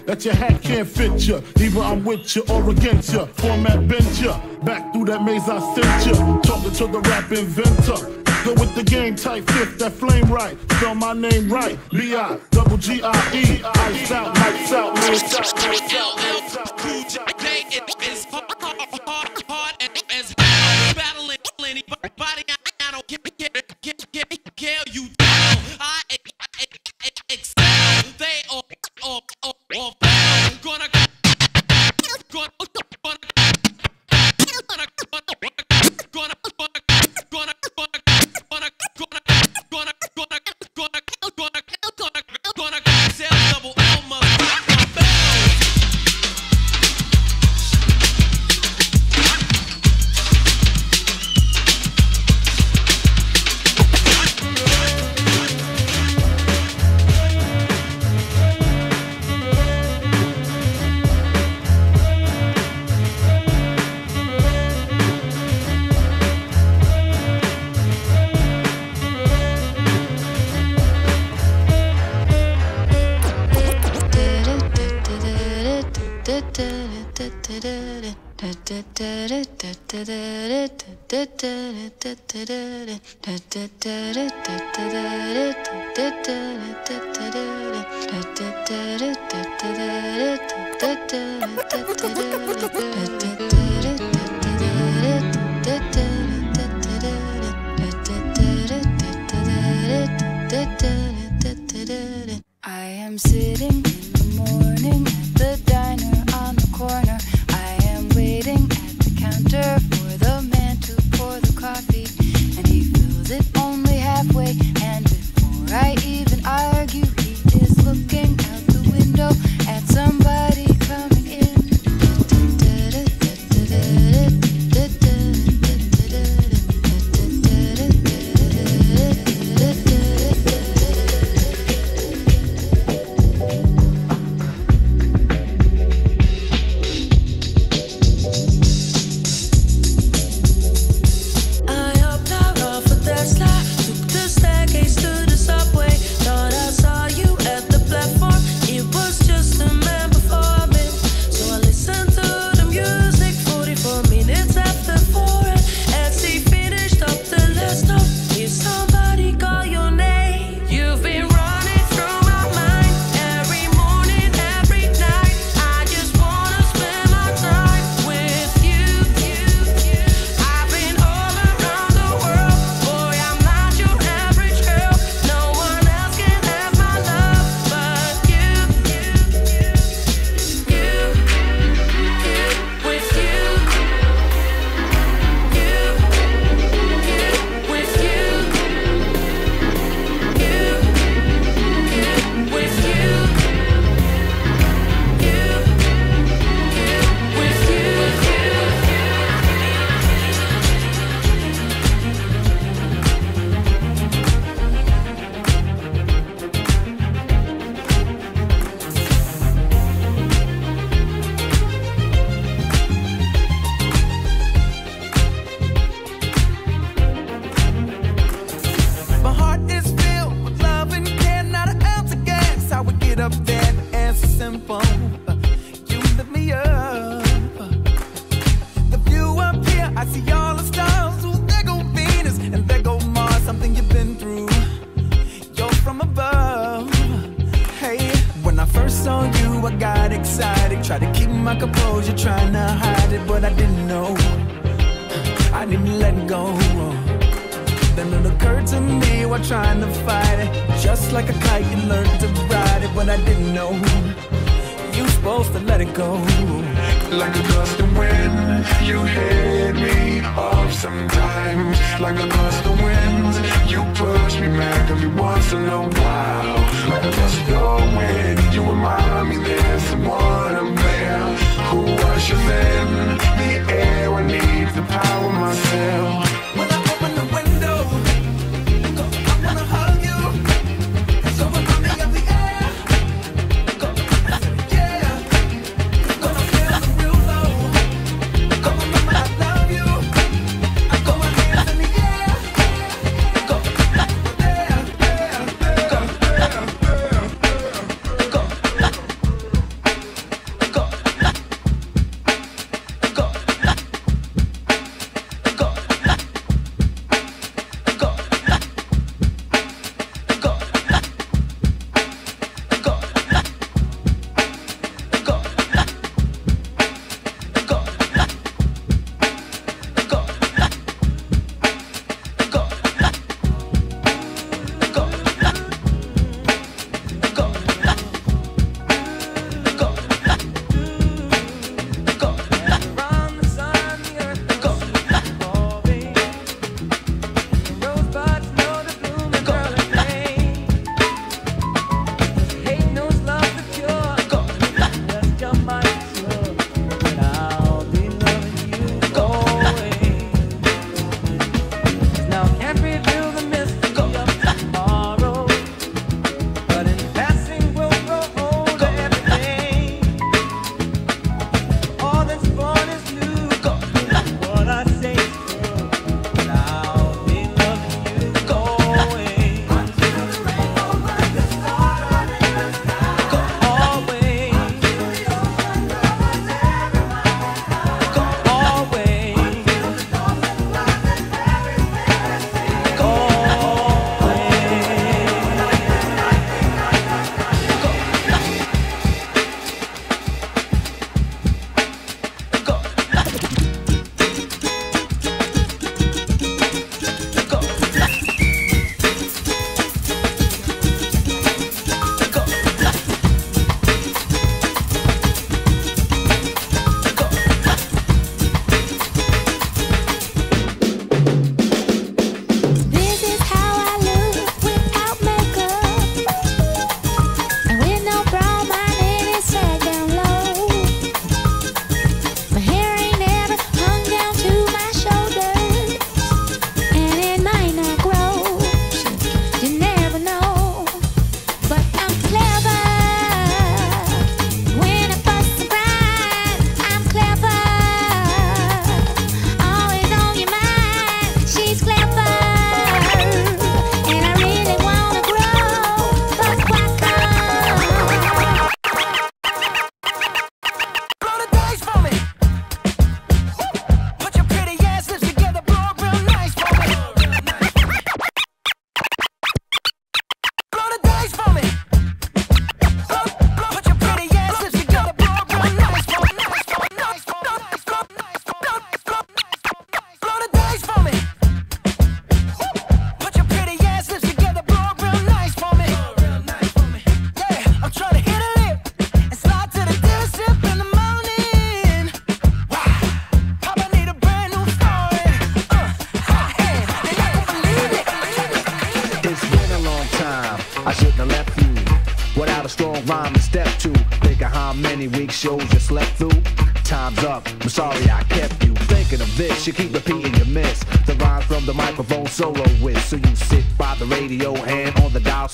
that your hat can't fit ya. Either I'm with ya or against ya. Format bent ya. Back through that maze I sent ya. Talking to the rap inventor. Go with the game type fifth, that flame right. Spell my name right. B I double G I E. Ice out, lights out, lights out.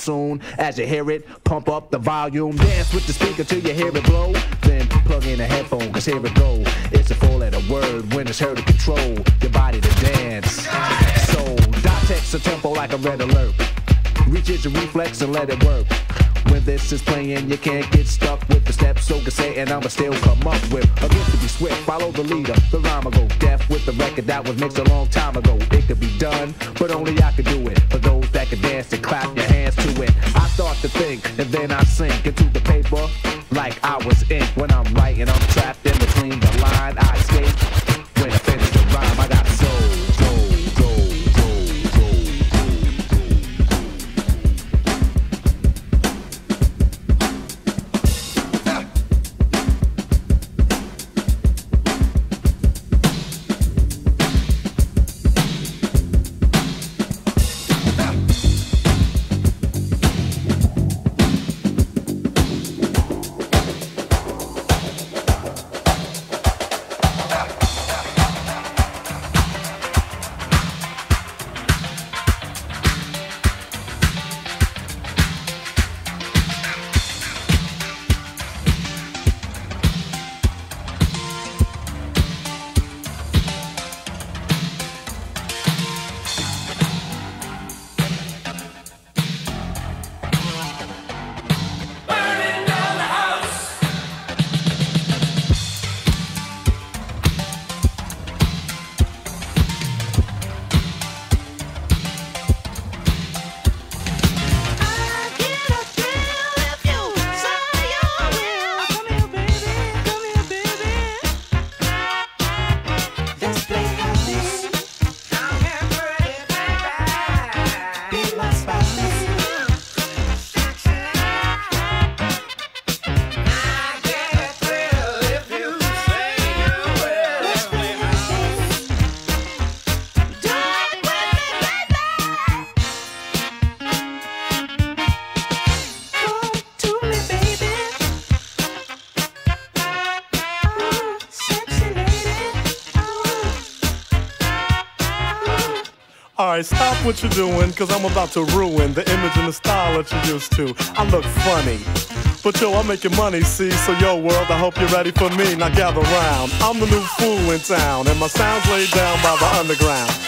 Soon. As you hear it, pump up the volume. Dance with the speaker till you hear it blow. Then plug in a headphone, cause here it go. It's a four letter word when it's heard to control your body to dance. So, dot text a tempo like a red alert. Reaches your reflex and let it work. This is playing, you can't get stuck with the steps. So can say, and I'ma still come up with a gift to be swift. Follow the leader, the rhyme will go deaf with the record that was mixed a long time ago. It could be done, but only I could do it. For those that can dance and clap your hands to it. I start to think, and then I sink into the paper like I was ink. When I'm what you're doing, cause I'm about to ruin the image and the style that you're used to. I look funny. But yo, I'm making money, see? So yo, world, I hope you're ready for me. Now gather round. I'm the new fool in town, and my sound's laid down by the underground.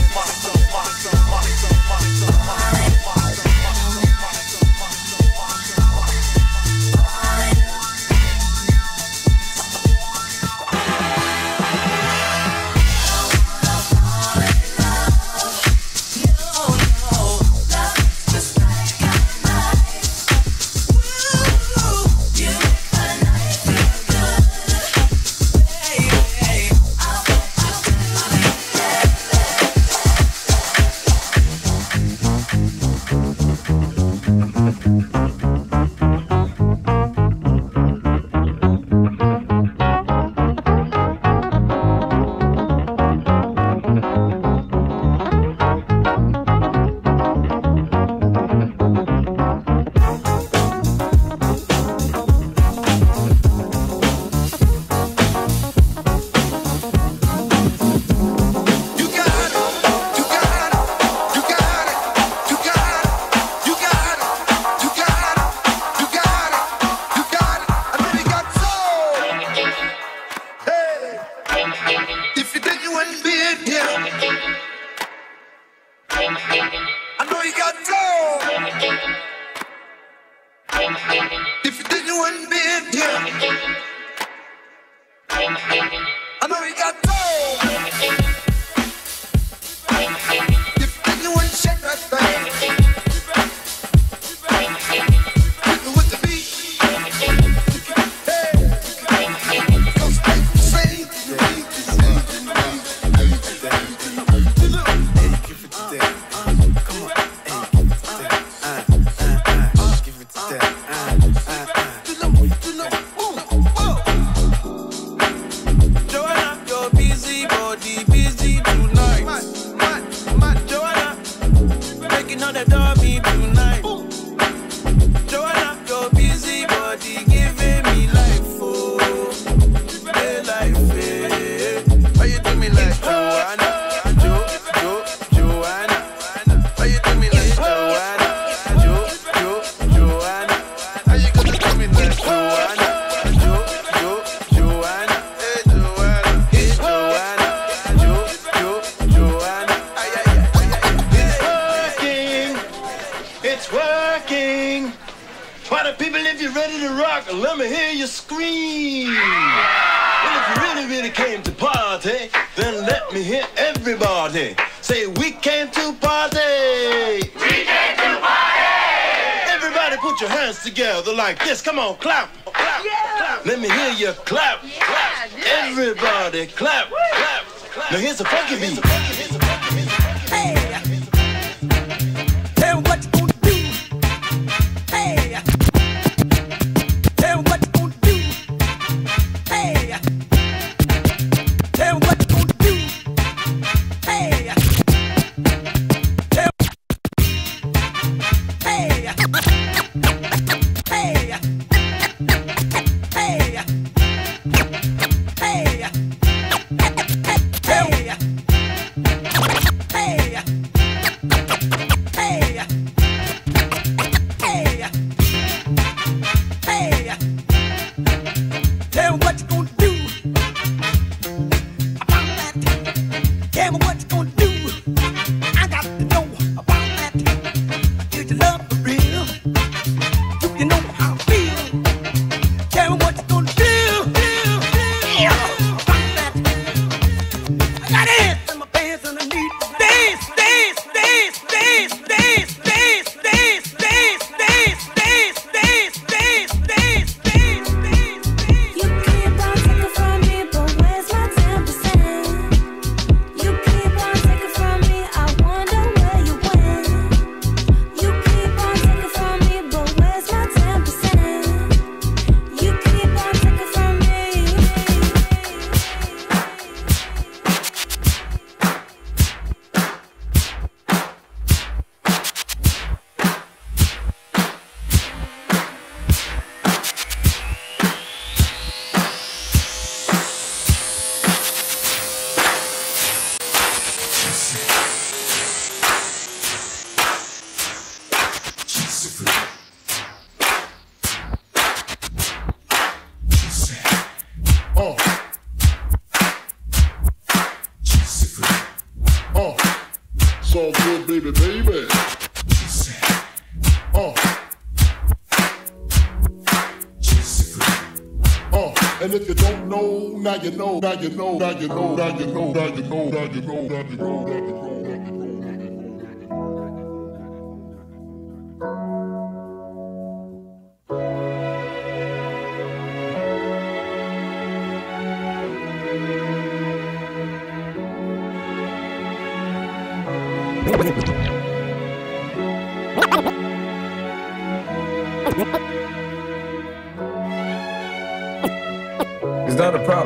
you know, now you know, now you know, now you know, now you know, now you know, now you know,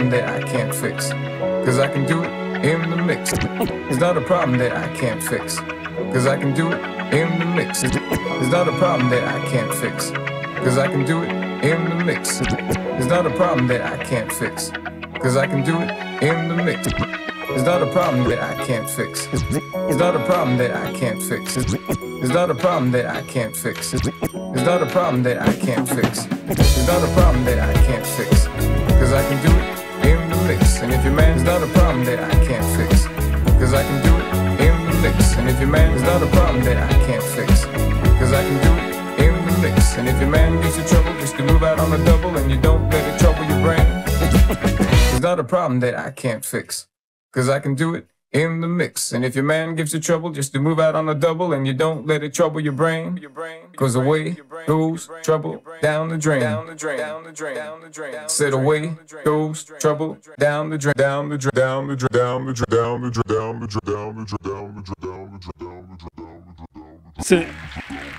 problem that I can't fix, cause I can do it in the mix. It's not a problem that I can't fix, cause I can do it in the mix. It's not a problem that I can't fix, cause I can do it in the mix. It's not a problem that I can't fix, cause I can do it in the mix. It's not a problem that I can't fix. It's not a problem that I can't fix. It's not a problem that I can't fix. It's not a problem that I can't fix. It's not a problem that I can't fix. Cause I can do it And if your man's not a problem that I can't fix. Cause I can do it in the mix. And if your man's not a problem that I can't fix. Cause I can do it in the mix. And if your man gives you trouble, just to move out on a double and you don't let it trouble your brain. It's not a problem that I can't fix. Cause I can do it in the mix. And if your man gives you trouble, just to move out on a double and you don't let it trouble your brain. Cause away goes trouble down the drain. Said away goes trouble down the drain. Down the drain. Down the drain. Down the drain. Down the drain. Down the drain. Down the drain. Down the drain. Down the drain. Down the drain. Down the drain. Sit.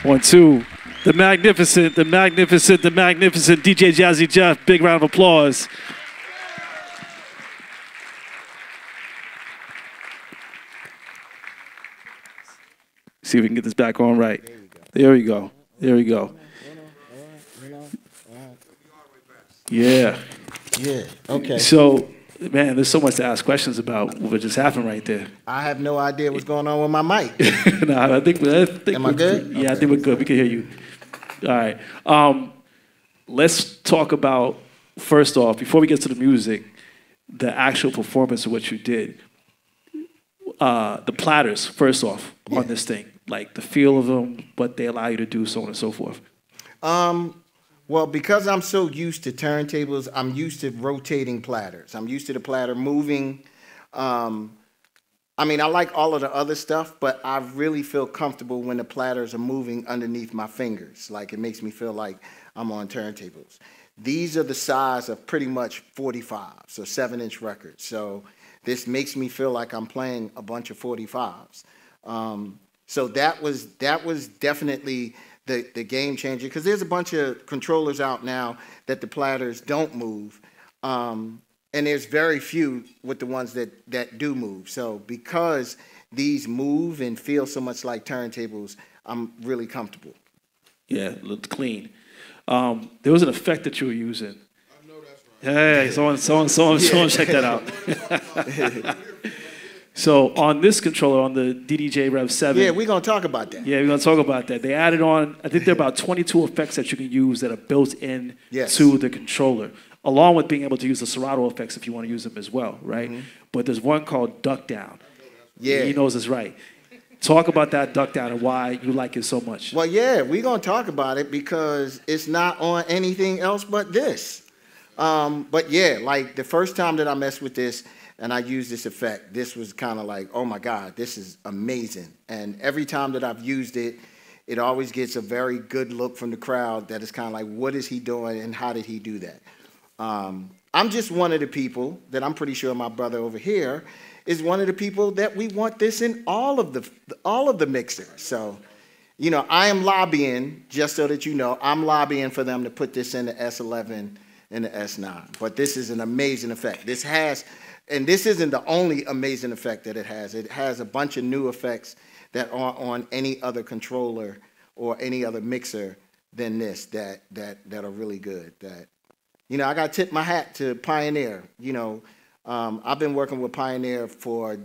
One, two, the magnificent, the magnificent, the magnificent DJ Jazzy Jeff. Big round of applause. See if we can get this back on right. There we go. There we go. Yeah. Yeah. Okay. So, man, there's so much to ask questions about what just happened right there. I have no idea what's going on with my mic. no, I think, I think Am I good? Yeah, I think we're good. We can hear you. All right. Um, let's talk about first off before we get to the music, the actual performance of what you did. Uh, the platters, first off, on this thing, like the feel of them, what they allow you to do, so on and so forth. Um, well, because I'm so used to turntables, I'm used to rotating platters. I'm used to the platter moving. Um, I mean, I like all of the other stuff, but I really feel comfortable when the platters are moving underneath my fingers. Like it makes me feel like I'm on turntables. These are the size of pretty much 45, so seven inch records. So this makes me feel like I'm playing a bunch of 45s. Um, so that was that was definitely the, the game changer because there's a bunch of controllers out now that the platters don't move. Um, and there's very few with the ones that, that do move. So because these move and feel so much like turntables, I'm really comfortable. Yeah, it looked clean. Um, there was an effect that you were using. Hey, someone, someone, someone, someone check that out. so on this controller, on the DDJ Rev 7, Yeah, we're gonna talk about that. Yeah, we're gonna talk about that. They added on, I think there are about 22 effects that you can use that are built in Yes. to the controller, along with being able to use the Serato effects if you want to use them as well, right? But there's one called Duck Down. Mm-hmm. Yeah. he knows it's right. Talk about that Duck Down and why you like it so much. Well, yeah, we're gonna talk about it because it's not on anything else but this. Um, but yeah, like the first time that I messed with this and I used this effect, this was kind of like, oh my God, this is amazing. And every time that I've used it, it always gets a very good look from the crowd that is kind of like, what is he doing and how did he do that? Um, I'm just one of the people that I'm pretty sure my brother over here is one of the people that we want this in all of the all of the mixers. So, you know, I am lobbying just so that you know, I'm lobbying for them to put this in the S11 and the S9. But this is an amazing effect. This has, and this isn't the only amazing effect that it has. It has a bunch of new effects that aren't on any other controller or any other mixer than this that that that are really good. That you know, I got to tip my hat to Pioneer. You know, um, I've been working with Pioneer for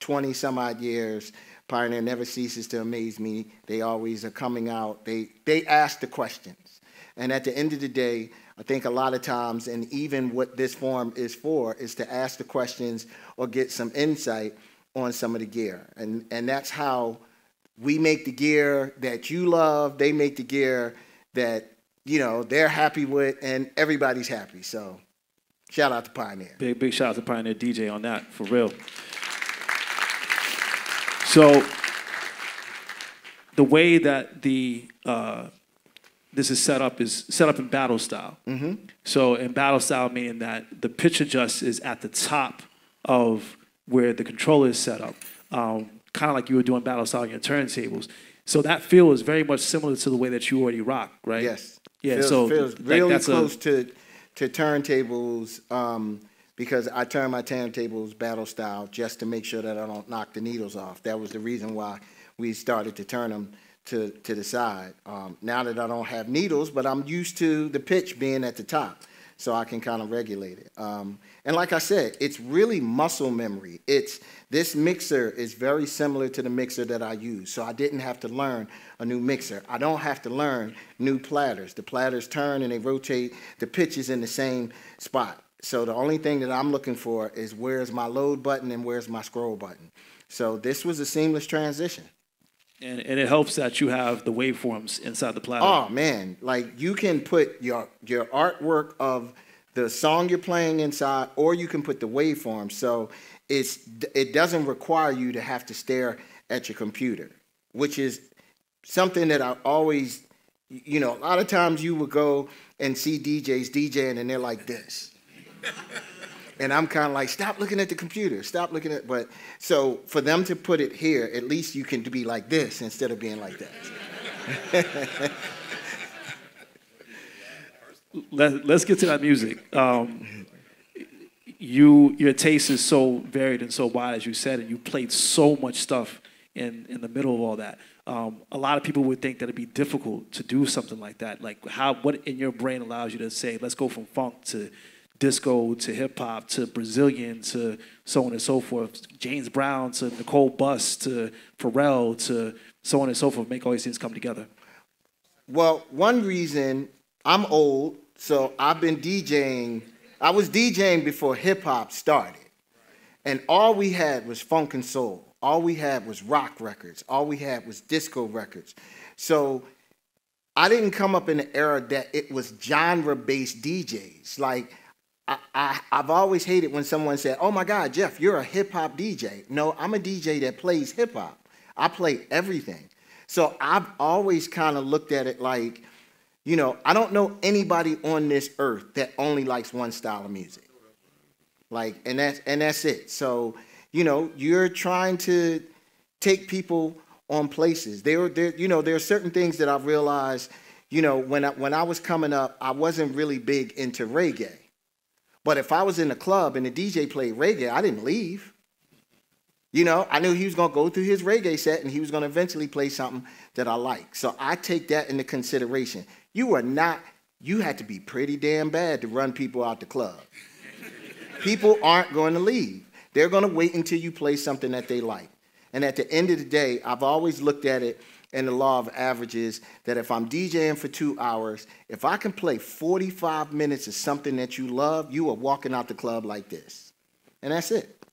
20 some odd years. Pioneer never ceases to amaze me. They always are coming out. They they ask the questions, and at the end of the day, I think a lot of times, and even what this forum is for, is to ask the questions or get some insight on some of the gear, and and that's how we make the gear that you love. They make the gear that you know they're happy with, and everybody's happy. So, shout out to Pioneer. Big, big shout out to Pioneer DJ on that, for real. So, the way that the uh, this is set up is set up in battle style. Mm-hmm. So, in battle style, meaning that the pitch adjust is at the top of where the controller is set up, um, kind of like you were doing battle style on your turntables. So that feel is very much similar to the way that you already rock, right? Yes. Yeah. feels, so feels like, really that's a- close to to turntables um, because I turn my turntables battle style just to make sure that I don't knock the needles off. That was the reason why we started to turn them to to the side. Um, now that I don't have needles, but I'm used to the pitch being at the top, so I can kind of regulate it. Um, and like I said, it's really muscle memory. It's this mixer is very similar to the mixer that I use, so I didn't have to learn a new mixer. I don't have to learn new platters. The platters turn and they rotate. The pitch is in the same spot. So the only thing that I'm looking for is where's my load button and where's my scroll button. So this was a seamless transition. And, and it helps that you have the waveforms inside the platter. Oh man, like you can put your your artwork of the song you're playing inside, or you can put the waveform. So it's it doesn't require you to have to stare at your computer, which is something that I always, you know, a lot of times you would go and see DJs DJing and they're like this. And I'm kind of like, stop looking at the computer, stop looking at. But so for them to put it here, at least you can be like this instead of being like that. let, let's get to that music. Um, you your taste is so varied and so wide, as you said, and you played so much stuff in in the middle of all that. Um, a lot of people would think that it'd be difficult to do something like that. Like how what in your brain allows you to say, let's go from funk to disco to hip hop to Brazilian to so on and so forth. James Brown to Nicole Bus to Pharrell to so on and so forth. Make all these things come together. Well, one reason I'm old, so I've been DJing. I was DJing before hip hop started. And all we had was funk and soul. All we had was rock records. All we had was disco records. So I didn't come up in an era that it was genre based DJs. Like, I, I, I've always hated when someone said, Oh my God, Jeff, you're a hip hop DJ. No, I'm a DJ that plays hip hop. I play everything. So I've always kind of looked at it like, you know, I don't know anybody on this earth that only likes one style of music. Like, and that's and that's it. So, you know, you're trying to take people on places. There, there, you know, there are certain things that I've realized. You know, when I, when I was coming up, I wasn't really big into reggae. But if I was in a club and the DJ played reggae, I didn't leave. You know, I knew he was going to go through his reggae set and he was going to eventually play something that I like. So I take that into consideration. You are not, you had to be pretty damn bad to run people out the club. people aren't going to leave. They're going to wait until you play something that they like. And at the end of the day, I've always looked at it in the law of averages that if I'm DJing for two hours, if I can play 45 minutes of something that you love, you are walking out the club like this. And that's it.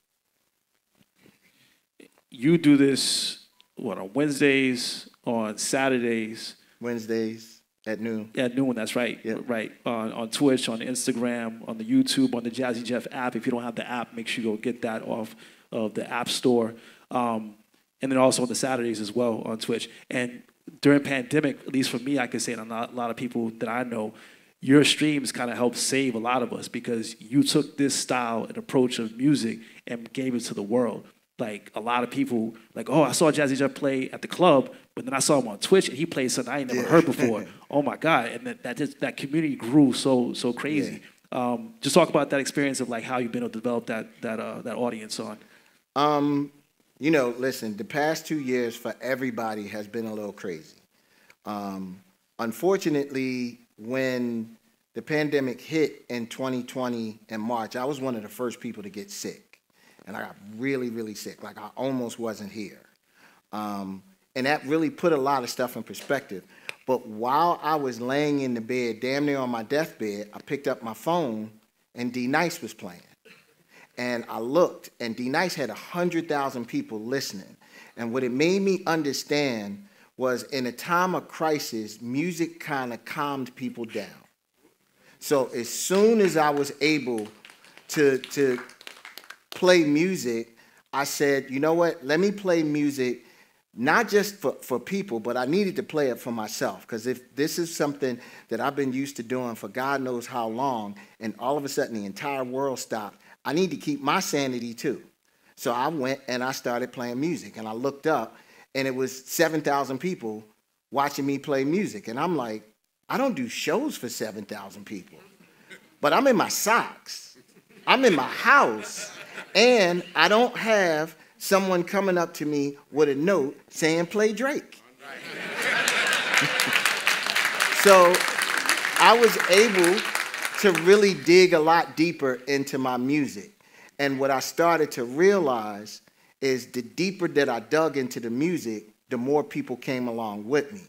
You do this what on Wednesdays, on Saturdays, Wednesdays at noon. At noon, that's right. Right. On, on Twitch, on Instagram, on the YouTube, on the Jazzy Jeff app. If you don't have the app, make sure you go get that off of the App Store. Um, and then also on the Saturdays as well on Twitch. And during pandemic, at least for me, I can say, and a lot, of people that I know, your streams kind of helped save a lot of us because you took this style and approach of music and gave it to the world. Like a lot of people, like, oh, I saw Jazzy Jeff play at the club, but then I saw him on Twitch and he played something I ain't never heard before. oh my god! And that that, just, that community grew so so crazy. Um, just talk about that experience of like how you've been able to develop that that uh, that audience on. Um, you know, listen, the past two years for everybody has been a little crazy. Um, unfortunately, when the pandemic hit in 2020 in March, I was one of the first people to get sick. And I got really, really sick. Like I almost wasn't here. Um, and that really put a lot of stuff in perspective. But while I was laying in the bed, damn near on my deathbed, I picked up my phone and D Nice was playing. And I looked, and D Nice had 100,000 people listening. And what it made me understand was in a time of crisis, music kind of calmed people down. So as soon as I was able to, to play music, I said, you know what, let me play music not just for, for people, but I needed to play it for myself. Because if this is something that I've been used to doing for God knows how long, and all of a sudden the entire world stopped, I need to keep my sanity too. So I went and I started playing music, and I looked up, and it was 7,000 people watching me play music. And I'm like, I don't do shows for 7,000 people, but I'm in my socks, I'm in my house, and I don't have someone coming up to me with a note saying, play Drake. so I was able to really dig a lot deeper into my music. And what I started to realize is the deeper that I dug into the music, the more people came along with me.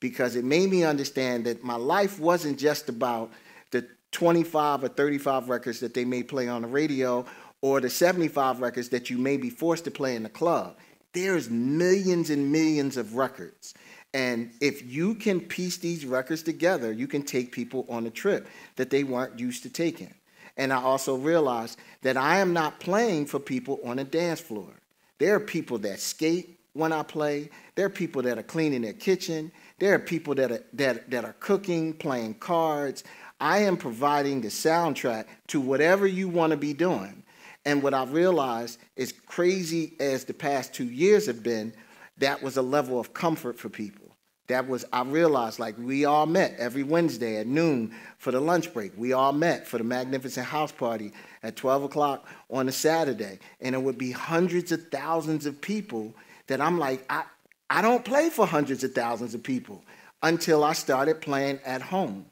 Because it made me understand that my life wasn't just about the 25 or 35 records that they may play on the radio or the 75 records that you may be forced to play in the club. There's millions and millions of records. And if you can piece these records together, you can take people on a trip that they weren't used to taking. And I also realized that I am not playing for people on a dance floor. There are people that skate when I play. There are people that are cleaning their kitchen. There are people that are, that, that are cooking, playing cards. I am providing the soundtrack to whatever you want to be doing. And what I realized is crazy as the past two years have been, that was a level of comfort for people. That was I realized like we all met every Wednesday at noon for the lunch break. We all met for the magnificent house party at 12 o'clock on a Saturday, and it would be hundreds of thousands of people. That I'm like I I don't play for hundreds of thousands of people until I started playing at home.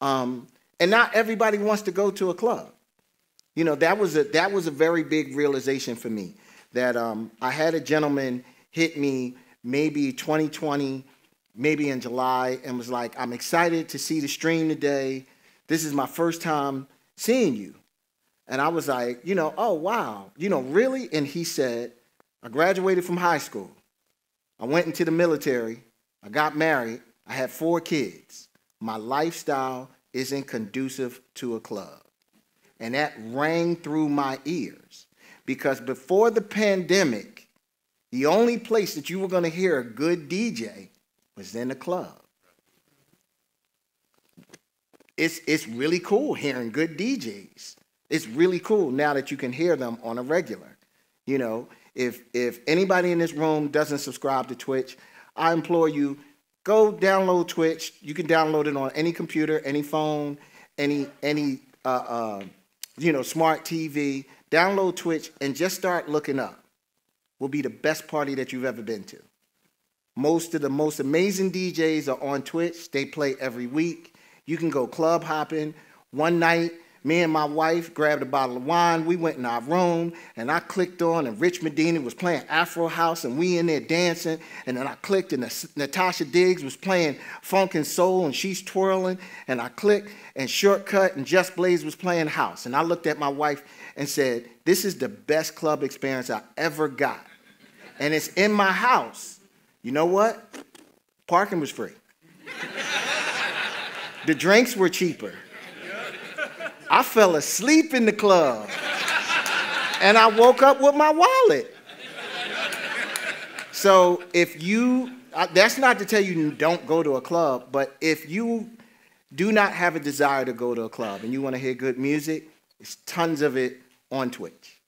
Um, and not everybody wants to go to a club. You know, that was a that was a very big realization for me. That um, I had a gentleman hit me maybe 2020, maybe in July, and was like, "I'm excited to see the stream today. This is my first time seeing you." And I was like, you know, oh wow, you know, really? And he said, I graduated from high school. I went into the military. I got married. I had four kids. My lifestyle isn't conducive to a club. And that rang through my ears because before the pandemic, the only place that you were going to hear a good DJ was in the club. It's, it's really cool hearing good DJs. It's really cool now that you can hear them on a regular. You know, if, if anybody in this room doesn't subscribe to Twitch, I implore you, go download Twitch. You can download it on any computer, any phone, any, any uh, uh, you know, smart TV. Download Twitch and just start looking up. Will be the best party that you've ever been to. Most of the most amazing DJs are on Twitch. They play every week. You can go club hopping. One night, me and my wife grabbed a bottle of wine. We went in our room, and I clicked on, and Rich Medina was playing Afro House, and we in there dancing. And then I clicked, and Natasha Diggs was playing funk and soul, and she's twirling. And I clicked, and Shortkut and Just Blaze was playing house. And I looked at my wife and said, "This is the best club experience I ever got, and it's in my house." You know what? Parking was free. the drinks were cheaper. I fell asleep in the club. And I woke up with my wallet. So if you, uh, that's not to tell you don't go to a club, but if you do not have a desire to go to a club and you want to hear good music, there's tons of it on Twitch.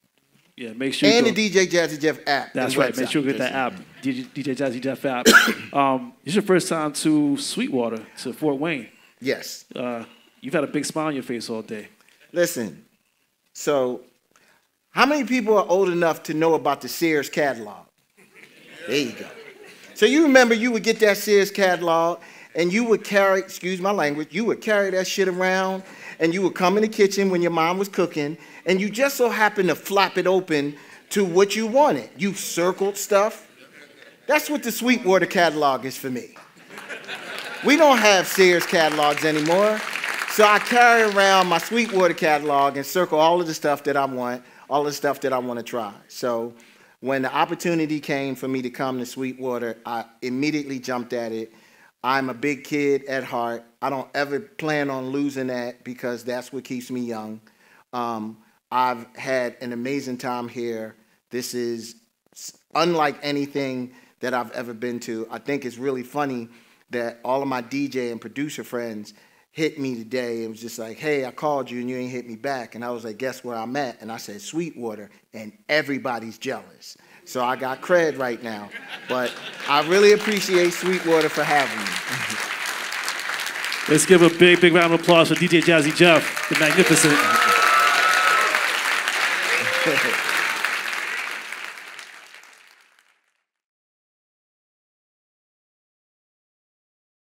Yeah, make sure. you And go- the DJ Jazzy Jeff app. That's and right. Make sure you get that app, DJ, DJ Jazzy Jeff app. um, it's your first time to Sweetwater, to Fort Wayne. Yes. Uh, you've had a big smile on your face all day. Listen, so how many people are old enough to know about the Sears catalog? There you go. So you remember you would get that Sears catalog and you would carry, excuse my language, you would carry that shit around and you would come in the kitchen when your mom was cooking and you just so happened to flap it open to what you wanted. You circled stuff. That's what the Sweetwater catalog is for me. We don't have Sears catalogs anymore. So I carry around my Sweetwater catalog and circle all of the stuff that I want, all the stuff that I want to try. So when the opportunity came for me to come to Sweetwater, I immediately jumped at it. I'm a big kid at heart. I don't ever plan on losing that because that's what keeps me young. Um, I've had an amazing time here. This is unlike anything that I've ever been to. I think it's really funny that all of my DJ and producer friends hit me today and was just like, hey, I called you and you ain't hit me back. And I was like, guess where I'm at? And I said, Sweetwater. And everybody's jealous. So I got cred right now. But I really appreciate Sweetwater for having me. Let's give a big, big round of applause for DJ Jazzy Jeff, the magnificent.